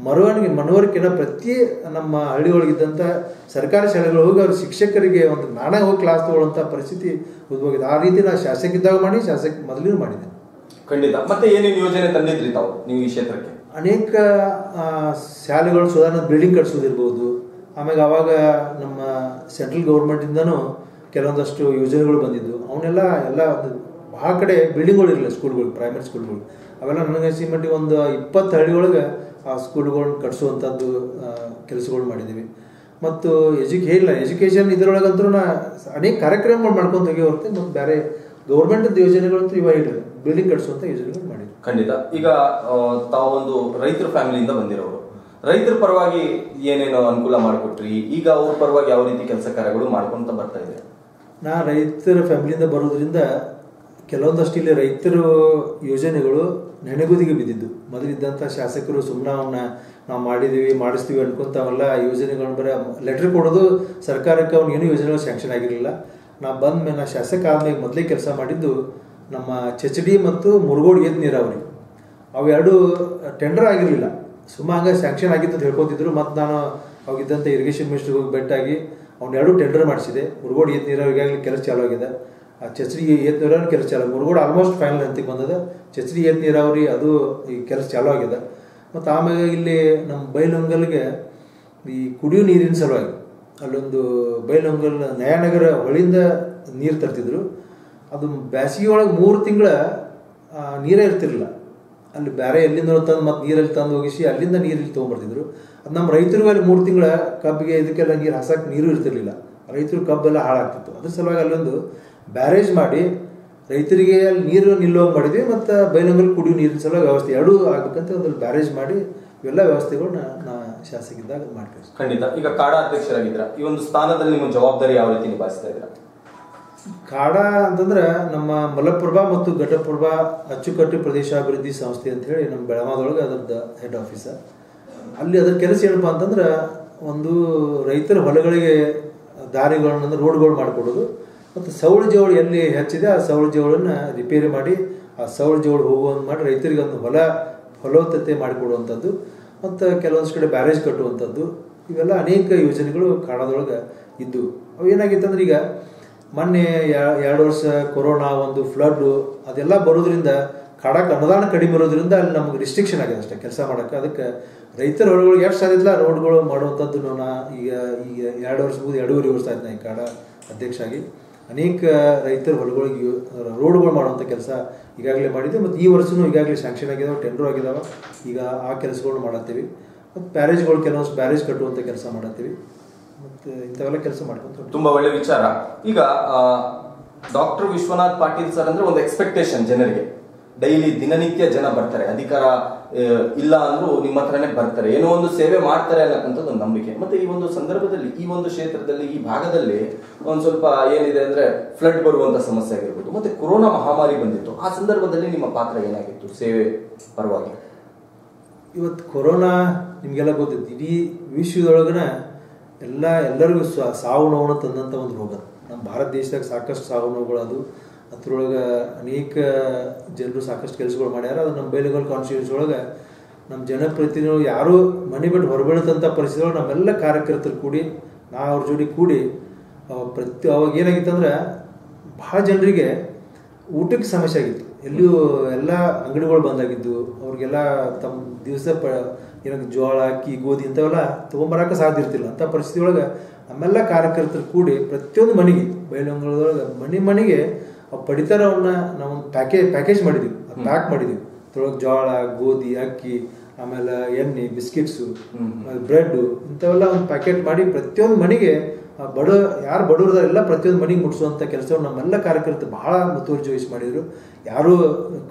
ಮರವಣಿಗೆ ಮನವರಿಕೆನ ಪ್ರತಿ ನಮ್ಮ ಹಳ್ಳಿ ಒಳಗಿದ್ದಂಥ ಸರ್ಕಾರಿ ಶಾಲೆಗಳು ಹೋಗಿ ಅವ್ರ ಶಿಕ್ಷಕರಿಗೆ ಒಂದು ನಾನೇ ಹೋಗಿ ಕ್ಲಾಸ್ ತಗೊಳ್ಳುವಂಥ ಪರಿಸ್ಥಿತಿ ಉದ್ಭೋಗಿದೆ ಆ ರೀತಿ ನಾನು ಶಾಸಕ ಇದ್ದಾಗ ಮಾಡಿ ಶಾಸಕ ಮೊದಲಿನೂ ಮಾಡಿದೆ. ಖಂಡಿತ. ಮತ್ತೆ ಏನೇನು ಯೋಜನೆ ತಂದಿದ್ರಿ ತಾವು ನೀವು ಈ ಕ್ಷೇತ್ರಕ್ಕೆ? ಅನೇಕ ಶಾಲೆಗಳು ಸುಧಾರಣೆ ಬಿಲ್ಡಿಂಗ್ ಕಟ್ಸೋದಿರ್ಬೋದು. ಆಮೇಲೆ ಅವಾಗ ನಮ್ಮ ಸೆಂಟ್ರಲ್ ಗೌರ್ಮೆಂಟಿಂದನೂ ಕೆಲವೊಂದಷ್ಟು ಯೋಜನೆಗಳು ಬಂದಿದ್ದು ಅವನ್ನೆಲ್ಲ ಎಲ್ಲ ಭಾಳ ಕಡೆ ಬಿಲ್ಡಿಂಗ್ಗಳು ಇರಲಿಲ್ಲ ಸ್ಕೂಲ್ಗಳು ಪ್ರೈಮರಿ ಸ್ಕೂಲ್ಗಳು ಅವೆಲ್ಲ ನನಗೆ ಸಿಮಟ್ಟಿಗೆ ಒಂದು ಇಪ್ಪತ್ತು ಹಳ್ಳಿಯೊಳಗೆ ಆ ಸ್ಕೂಲ್ಗಳನ್ನ ಕಟ್ಸುವಂಥದ್ದು ಕೆಲಸಗಳು ಮಾಡಿದ್ದೀವಿ ಮತ್ತು ಎಜುಕೇ ಇಲ್ಲ ಎಜುಕೇಷನ್ ಇದರೊಳಗಂತೂ ನಾ ಅನೇಕ ಕಾರ್ಯಕ್ರಮಗಳು ಮಾಡ್ಕೊಂಡು ಹೋಗಿ ಹೊರತು ಮತ್ತು ಬೇರೆ ಗೌರ್ಮೆಂಟ್ ಯೋಜನೆಗಳಂತೂ ಇವಾಗ ಇಲ್ಲ. ಬಿಲ್ಡಿಂಗ್ ಕಟ್ಸುವಂಥ ಯೋಜನೆಗಳು ಮಾಡಿದ್ವಿ. ಖಂಡಿತ. ಈಗ ತಾವೊಂದು ರೈತರ ಫ್ಯಾಮಿಲಿಯಿಂದ ಬಂದಿರೋರು. ರೈತರ ಪರವಾಗಿ ಏನೇನು ಅನುಕೂಲ ಮಾಡಿಕೊಟ್ರಿ? ಈಗ ಅವ್ರ ಪರವಾಗಿ ಯಾವ ರೀತಿ ಕೆಲಸ ಕಾರ್ಯಗಳು ಮಾಡ್ಕೊಂತ ಬರ್ತಾ ಇದೆ? ನಾ ರೈತರ ಫ್ಯಾಮಿಲಿಯಿಂದ ಬರೋದ್ರಿಂದ ಕೆಲವೊಂದಷ್ಟು ಇಲ್ಲಿ ರೈತರು ಯೋಜನೆಗಳು ನೆನೆಗುದಿಗೆ ಬಿದ್ದಿದ್ದು. ಮೊದಲಿದ್ದಂಥ ಶಾಸಕರು ಸುಮ್ಮನೆ ಅವನ್ನ ನಾವು ಮಾಡಿದೀವಿ, ಮಾಡಿಸ್ತೀವಿ ಅನ್ಕೊಂತ ಅವೆಲ್ಲ ಯೋಜನೆಗಳನ್ನ ಬರೀ ಲೆಟ್ರ್ ಕೊಡೋದು ಸರ್ಕಾರಕ್ಕೆ ಅವ್ನು ಏನು ಯೋಜನೆಗಳು ಸ್ಯಾಂಕ್ಷನ್ ಆಗಿರಲಿಲ್ಲ. ನಾ ಬಂದ ಮೇಲೆ ನಾ ಶಾಸಕ ಆದ್ಮೇಲೆ ಮೊದಲೇ ಕೆಲಸ ಮಾಡಿದ್ದು ನಮ್ಮ ಚಚಡಿ ಮತ್ತು ಮುರುಗೋಡು ಏತ್ ನೀರಾವರಿ. ಅವೆರಡು ಟೆಂಡರ್ ಆಗಿರಲಿಲ್ಲ. ಸುಮ್ಮ ಹಂಗೆ ಸ್ಯಾಂಕ್ಷನ್ ಆಗಿತ್ತು ಅಂತ ಹೇಳ್ಕೊತಿದ್ರು, ಮತ್ತು ನಾನು ಅವಾಗಿದ್ದಂಥ ಇರಿಗೇಷನ್ ಮಿನಿಸ್ಟ್ರಿಗೆ ಹೋಗಿ ಭೇಟಾಗಿ ಎರಡು ಟೆಂಡರ್ ಮಾಡಿಸಿದೆ. ಮುರುಗೋಡು ಏತ್ ನೀರಾವರಿ ಈಗಾಗಲೇ ಕೆಲಸ ಚಾಲು ಆಗಿದೆ. ಆ ಚಚ್ರಿ ಏತ್ ನೀರಾವರಿ ಕೆಲಸ ಚಾಲು ಮುರುಗೋಡು ಆಲ್ಮೋಸ್ಟ್ ಫೈನಲ್ ಅಂತ ಬಂದದ. ಚಚ್ರಿ ಏತ್ ನೀರಾವರಿ ಅದು ಈ ಕೆಲಸ ಚಾಲು ಆಗಿದೆ. ಮತ್ತು ಆಮೇಲೆ ಇಲ್ಲಿ ನಮ್ಮ ಬೈಲೊಂಗಲ್ಗೆ ಈ ಕುಡಿಯೋ ನೀರಿನ ಸಲುವಾಗಿ ಅಲ್ಲೊಂದು ಬೈಲೊಂಗಲ್ ನಯಾನಗರ ಹೊಳಿಂದ ನೀರು ತರ್ತಿದ್ರು. ಅದು ಬ್ಯಾಸಿಗೆ ಒಳಗೆ ಮೂರು ತಿಂಗಳ ನೀರೇ ಇರ್ತಿರಲಿಲ್ಲ. ಅಲ್ಲಿ ಬೇರೆ ಎಲ್ಲಿಂದ ತಂದು ಮತ್ತು ನೀರಲ್ಲಿ ತಂದು ಹೋಗಿಸಿ ಅಲ್ಲಿಂದ ನೀರಲ್ಲಿ ತೊಗೊಂಬರ್ತಿದ್ರು. ಅದು ನಮ್ಮ ರೈತರಿಗೂ ಅಲ್ಲಿ ಮೂರು ತಿಂಗಳ ಕಬ್ಬಿಗೆ ಇದಕ್ಕೆಲ್ಲ ನೀರು ಹಸಕ್ಕೆ ನೀರು ಇರ್ತಿರ್ಲಿಲ್ಲ. ರೈತರು ಕಬ್ಬೆಲ್ಲ ಹಾಳಾಗ್ತಿತ್ತು. ಅದ್ರ ಸಲುವಾಗಿ ಅಲ್ಲೊಂದು ಬ್ಯಾರೇಜ್ ಮಾಡಿ ರೈತರಿಗೆ ಅಲ್ಲಿ ನೀರು ನಿಲ್ಲೋಂಗೆ ಮಾಡಿದ್ವಿ ಮತ್ತು ಬೈಲಂಗಲ್ ಕುಡಿಯೋ ನೀರಿನ ಸಲುವಾಗಿ ವ್ಯವಸ್ಥೆ ಎರಡೂ ಆಗ್ಬೇಕಂತ ಒಂದು ಬ್ಯಾರೇಜ್ ಮಾಡಿ ಇವೆಲ್ಲ ವ್ಯವಸ್ಥೆಗಳನ್ನ ನಾ ಶಾಸಕಿದ್ದಾಗ ಮಾಡ್ತೀವಿ. ಖಂಡಿತ. ಈಗ ಕಾಡಾ ಅಧ್ಯಕ್ಷರಾಗಿದ್ದೀರಾ? ಈ ಒಂದು ಸ್ಥಾನದಲ್ಲಿ ನಿಮ್ಮ ಜವಾಬ್ದಾರಿ ಯಾವ ರೀತಿ ನಿಭಾಯಿಸ್ತಾ ಇದ್ದೀರಾ? ಕಾಡ ಅಂತಂದ್ರೆ ನಮ್ಮ ಮಲಪ್ರಭಾ ಮತ್ತು ಘಟಪ್ರಭಾ ಅಚ್ಚುಕಟ್ಟು ಪ್ರದೇಶಾಭಿವೃದ್ಧಿ ಸಂಸ್ಥೆ ಅಂತ ಹೇಳಿ ನಮ್ಮ ಬೆಳಗಾವದೊಳಗೆ ಅದರದ್ದು ಹೆಡ್ ಆಫೀಸರ್ ಅಲ್ಲಿ ಅದ್ರ ಕೆಲಸ ಏನಪ್ಪ ಅಂತಂದ್ರೆ ಒಂದು ರೈತರ ಹೊಲಗಳಿಗೆ ದಾರಿಗಳನ್ನ ರೋಡ್ಗಳು ಮಾಡಿಕೊಡೋದು. ಮತ್ತು ಸೌಳು ಜೋಳು ಎಲ್ಲಿ ಹೆಚ್ಚಿದೆ ಆ ಸೌಳು ಜೋಳನ್ನ ರಿಪೇರಿ ಮಾಡಿ, ಆ ಸೌಳು ಜೋಳು ಹೋಗುವಂಗೆ ಮಾಡಿ ರೈತರಿಗೆ ಒಂದು ಹೊಲ ಫಲವತ್ತತೆ ಮಾಡಿಕೊಡುವಂಥದ್ದು. ಮತ್ತು ಕೆಲವೊಂದು ಕಡೆ ಬ್ಯಾರೇಜ್ ಕಟ್ಟುವಂಥದ್ದು. ಇವೆಲ್ಲ ಅನೇಕ ಯೋಜನೆಗಳು ಕಾಣದೊಳಗೆ ಇದ್ದು. ಅವು ಏನಾಗಿತ್ತಂದ್ರೆ ಈಗ ಮೊನ್ನೆ ಎರಡು ವರ್ಷ ಕೊರೋನಾ ಒಂದು ಫ್ಲಡ್ಡು ಅದೆಲ್ಲ ಬರೋದ್ರಿಂದ ಕಾಡಕ್ಕೆ ಅನುದಾನ ಕಡಿಮೆ ಇರೋದ್ರಿಂದ ಅಲ್ಲಿ ನಮಗೆ ರಿಸ್ಟ್ರಿಕ್ಷನ್ ಆಗಿದೆ ಅಷ್ಟೇ ಕೆಲಸ ಮಾಡೋಕ್ಕೆ. ಅದಕ್ಕೆ ರೈತರ ಹೊಲಗಳಿಗೆ ಎಷ್ಟು ಸಾಧ್ಯಲ್ಲ ರೋಡ್ಗಳು ಮಾಡುವಂಥದ್ದು ನಾನು ಈಗ ಈಗ ಎರಡು ವರ್ಷ ಮುಗಿದು ಎರಡೂವರೆ ವರ್ಷ ಆಯ್ತು ನಾ ಈ ಕಾಡ ಅಧ್ಯಕ್ಷ ಆಗಿ ಅನೇಕ ರೈತರ ಹೊಲಗಳಿಗೆ ರೋಡ್ಗಳು ಮಾಡುವಂಥ ಕೆಲಸ ಈಗಾಗಲೇ ಮಾಡಿದ್ದೆ ಮತ್ತು ಈ ವರ್ಷನೂ ಈಗಾಗಲೇ ಸ್ಯಾಂಕ್ಷನ್ ಆಗಿದಾವೆ ಟೆಂಡರ್ ಆಗಿದಾವೆ. ಈಗ ಆ ಕೆಲಸಗಳು ಮಾಡತ್ತೀವಿ. ಮತ್ತು ಬ್ಯಾರೇಜ್ಗಳು ಕೆಲವೊಂದು ಬ್ಯಾರೇಜ್ ಕಟ್ಟುವಂಥ ಕೆಲಸ ಮಾಡತ್ತೀವಿ. ಮತ್ತು ಇಂಥವೆಲ್ಲ ಕೆಲಸ ಮಾಡ್ಕೊಂತ ತುಂಬಾ ಒಳ್ಳೆ ವಿಚಾರ. ಈಗ ಡಾಕ್ಟರ್ ವಿಶ್ವನಾಥ್ ಪಾಟೀಲ್ ಸರ್ ಅಂದ್ರೆ ಒಂದು ಎಕ್ಸ್ಪೆಕ್ಟೇಷನ್ ಜನರಿಗೆ. ಡೈಲಿ ದಿನನಿತ್ಯ ಜನ ಬರ್ತಾರೆ. ಅಧಿಕಾರ ಇಲ್ಲ ಅಂದ್ರೂ ನಿಮ್ಮ ಹತ್ರನೇ ಬರ್ತಾರೆ. ಏನೋ ಒಂದು ಸೇವೆ ಮಾಡ್ತಾರೆ ಅನ್ನಕ್ಕಂಥದ್ದು ಒಂದು ನಂಬಿಕೆ. ಮತ್ತೆ ಈ ಒಂದು ಸಂದರ್ಭದಲ್ಲಿ, ಈ ಒಂದು ಕ್ಷೇತ್ರದಲ್ಲಿ, ಈ ಭಾಗದಲ್ಲಿ ಒಂದು ಸ್ವಲ್ಪ ಏನಿದೆ ಅಂದ್ರೆ ಫ್ಲಡ್ ಬರುವಂತ ಸಮಸ್ಯೆ ಆಗಿರ್ಬೋದು. ಮತ್ತೆ ಕೊರೋನಾ ಮಹಾಮಾರಿ ಬಂದಿತ್ತು. ಆ ಸಂದರ್ಭದಲ್ಲಿ ನಿಮ್ಮ ಪಾತ್ರ ಏನಾಗಿತ್ತು? ಸೇವೆ ಪರವಾಗಿ. ಇವತ್ತು ಕೊರೋನಾ ನಿಮಗೆಲ್ಲ ಗೊತ್ತಿತ್ತು. ಇಡೀ ವಿಶ್ವದೊಳಗನ ಎಲ್ಲ ಎಲ್ಲರಿಗೂ ಸ್ವ- ನೋವನ್ನು ತಂದಂಥ ಒಂದು ರೋಗ. ನಮ್ಮ ಭಾರತ ದೇಶದಾಗ ಸಾಕಷ್ಟು ಸಾವು ನೋವುಗಳು ಅದು ಅದ್ರೊಳಗೆ ಅನೇಕ ಜನರು ಸಾಕಷ್ಟು ಕೆಲಸಗಳು ಮಾಡ್ಯಾರ. ಅದು ನಮ್ಮ ಬೈಲಗಲ್ ಕಾನ್ಸ್ಟಿಟ್ಯೂನ್ಸಿ ಒಳಗೆ ನಮ್ಮ ಜನಪ್ರತಿನಿಧಿಗಳು ಯಾರೂ ಮನೆ ಬಿಟ್ಟು ಹೊರಬೀಳತಂಥ ಪರಿಸ್ಥಿತಿ ಒಳಗೆ ನಮ್ಮೆಲ್ಲ ಕಾರ್ಯಕರ್ತರು ಕೂಡಿ, ನಾ ಅವ್ರ ಜೋಡಿ ಕೂಡಿ ಪ್ರತಿ ಅವಾಗ ಏನಾಗಿತ್ತಂದ್ರೆ ಭಾಳ ಜನರಿಗೆ ಊಟಕ್ಕೆ ಸಮಸ್ಯೆ ಆಗಿತ್ತು. ಎಲ್ಲೂ ಎಲ್ಲ ಅಂಗಡಿಗಳು ಬಂದಾಗಿದ್ದು, ಅವ್ರಿಗೆಲ್ಲ ತಮ್ಮ ದಿವಸ ಪ ಏನಾಗ ಜೋಳ ಅಕ್ಕಿ, ಗೋಧಿ ಇಂಥವೆಲ್ಲ ತೊಗೊಂಬರಕ್ಕೆ ಸಾಧ್ಯ ಇರ್ತಿಲ್ಲ. ಅಂಥ ಪರಿಸ್ಥಿತಿ ಒಳಗೆ ನಮ್ಮೆಲ್ಲ ಕಾರ್ಯಕರ್ತರು ಕೂಡಿ ಪ್ರತಿಯೊಂದು ಮನೆಗೆ ಬಯಲಂಗಳದೊಳಗೆ ಮನೆ ಮನೆಗೆ ಆ ಪಡಿತರವನ್ನ ನಾವು ಪ್ಯಾಕೇಜ್ ಪ್ಯಾಕೇಜ್ ಮಾಡಿದ್ವಿ. ಪ್ಯಾಕ್ ಮಾಡಿದ್ವಿ. ಅದ್ರೊಳಗೆ ಜೋಳ ಗೋಧಿ ಅಕ್ಕಿ ಆಮೇಲೆ ಎಣ್ಣೆ ಬಿಸ್ಕಿಟ್ಸು ಬ್ರೆಡ್ ಇಂಥವೆಲ್ಲ ಒಂದು ಪ್ಯಾಕೆಟ್ ಮಾಡಿ ಪ್ರತಿಯೊಂದು ಮನೆಗೆ ಬಡ ಯಾರು ಬಡವ್ರದ ಎಲ್ಲ ಪ್ರತಿಯೊಂದು ಮನೆಗೆ ಮುಟ್ಟಿಸುವಂಥ ಕೆಲಸವನ್ನು ನಮ್ಮೆಲ್ಲ ಕಾರ್ಯಕರ್ತರು ಬಹಳ ಮುತುವರ್ಜಿ ವಹಿಸಿ ಮಾಡಿದರು. ಯಾರು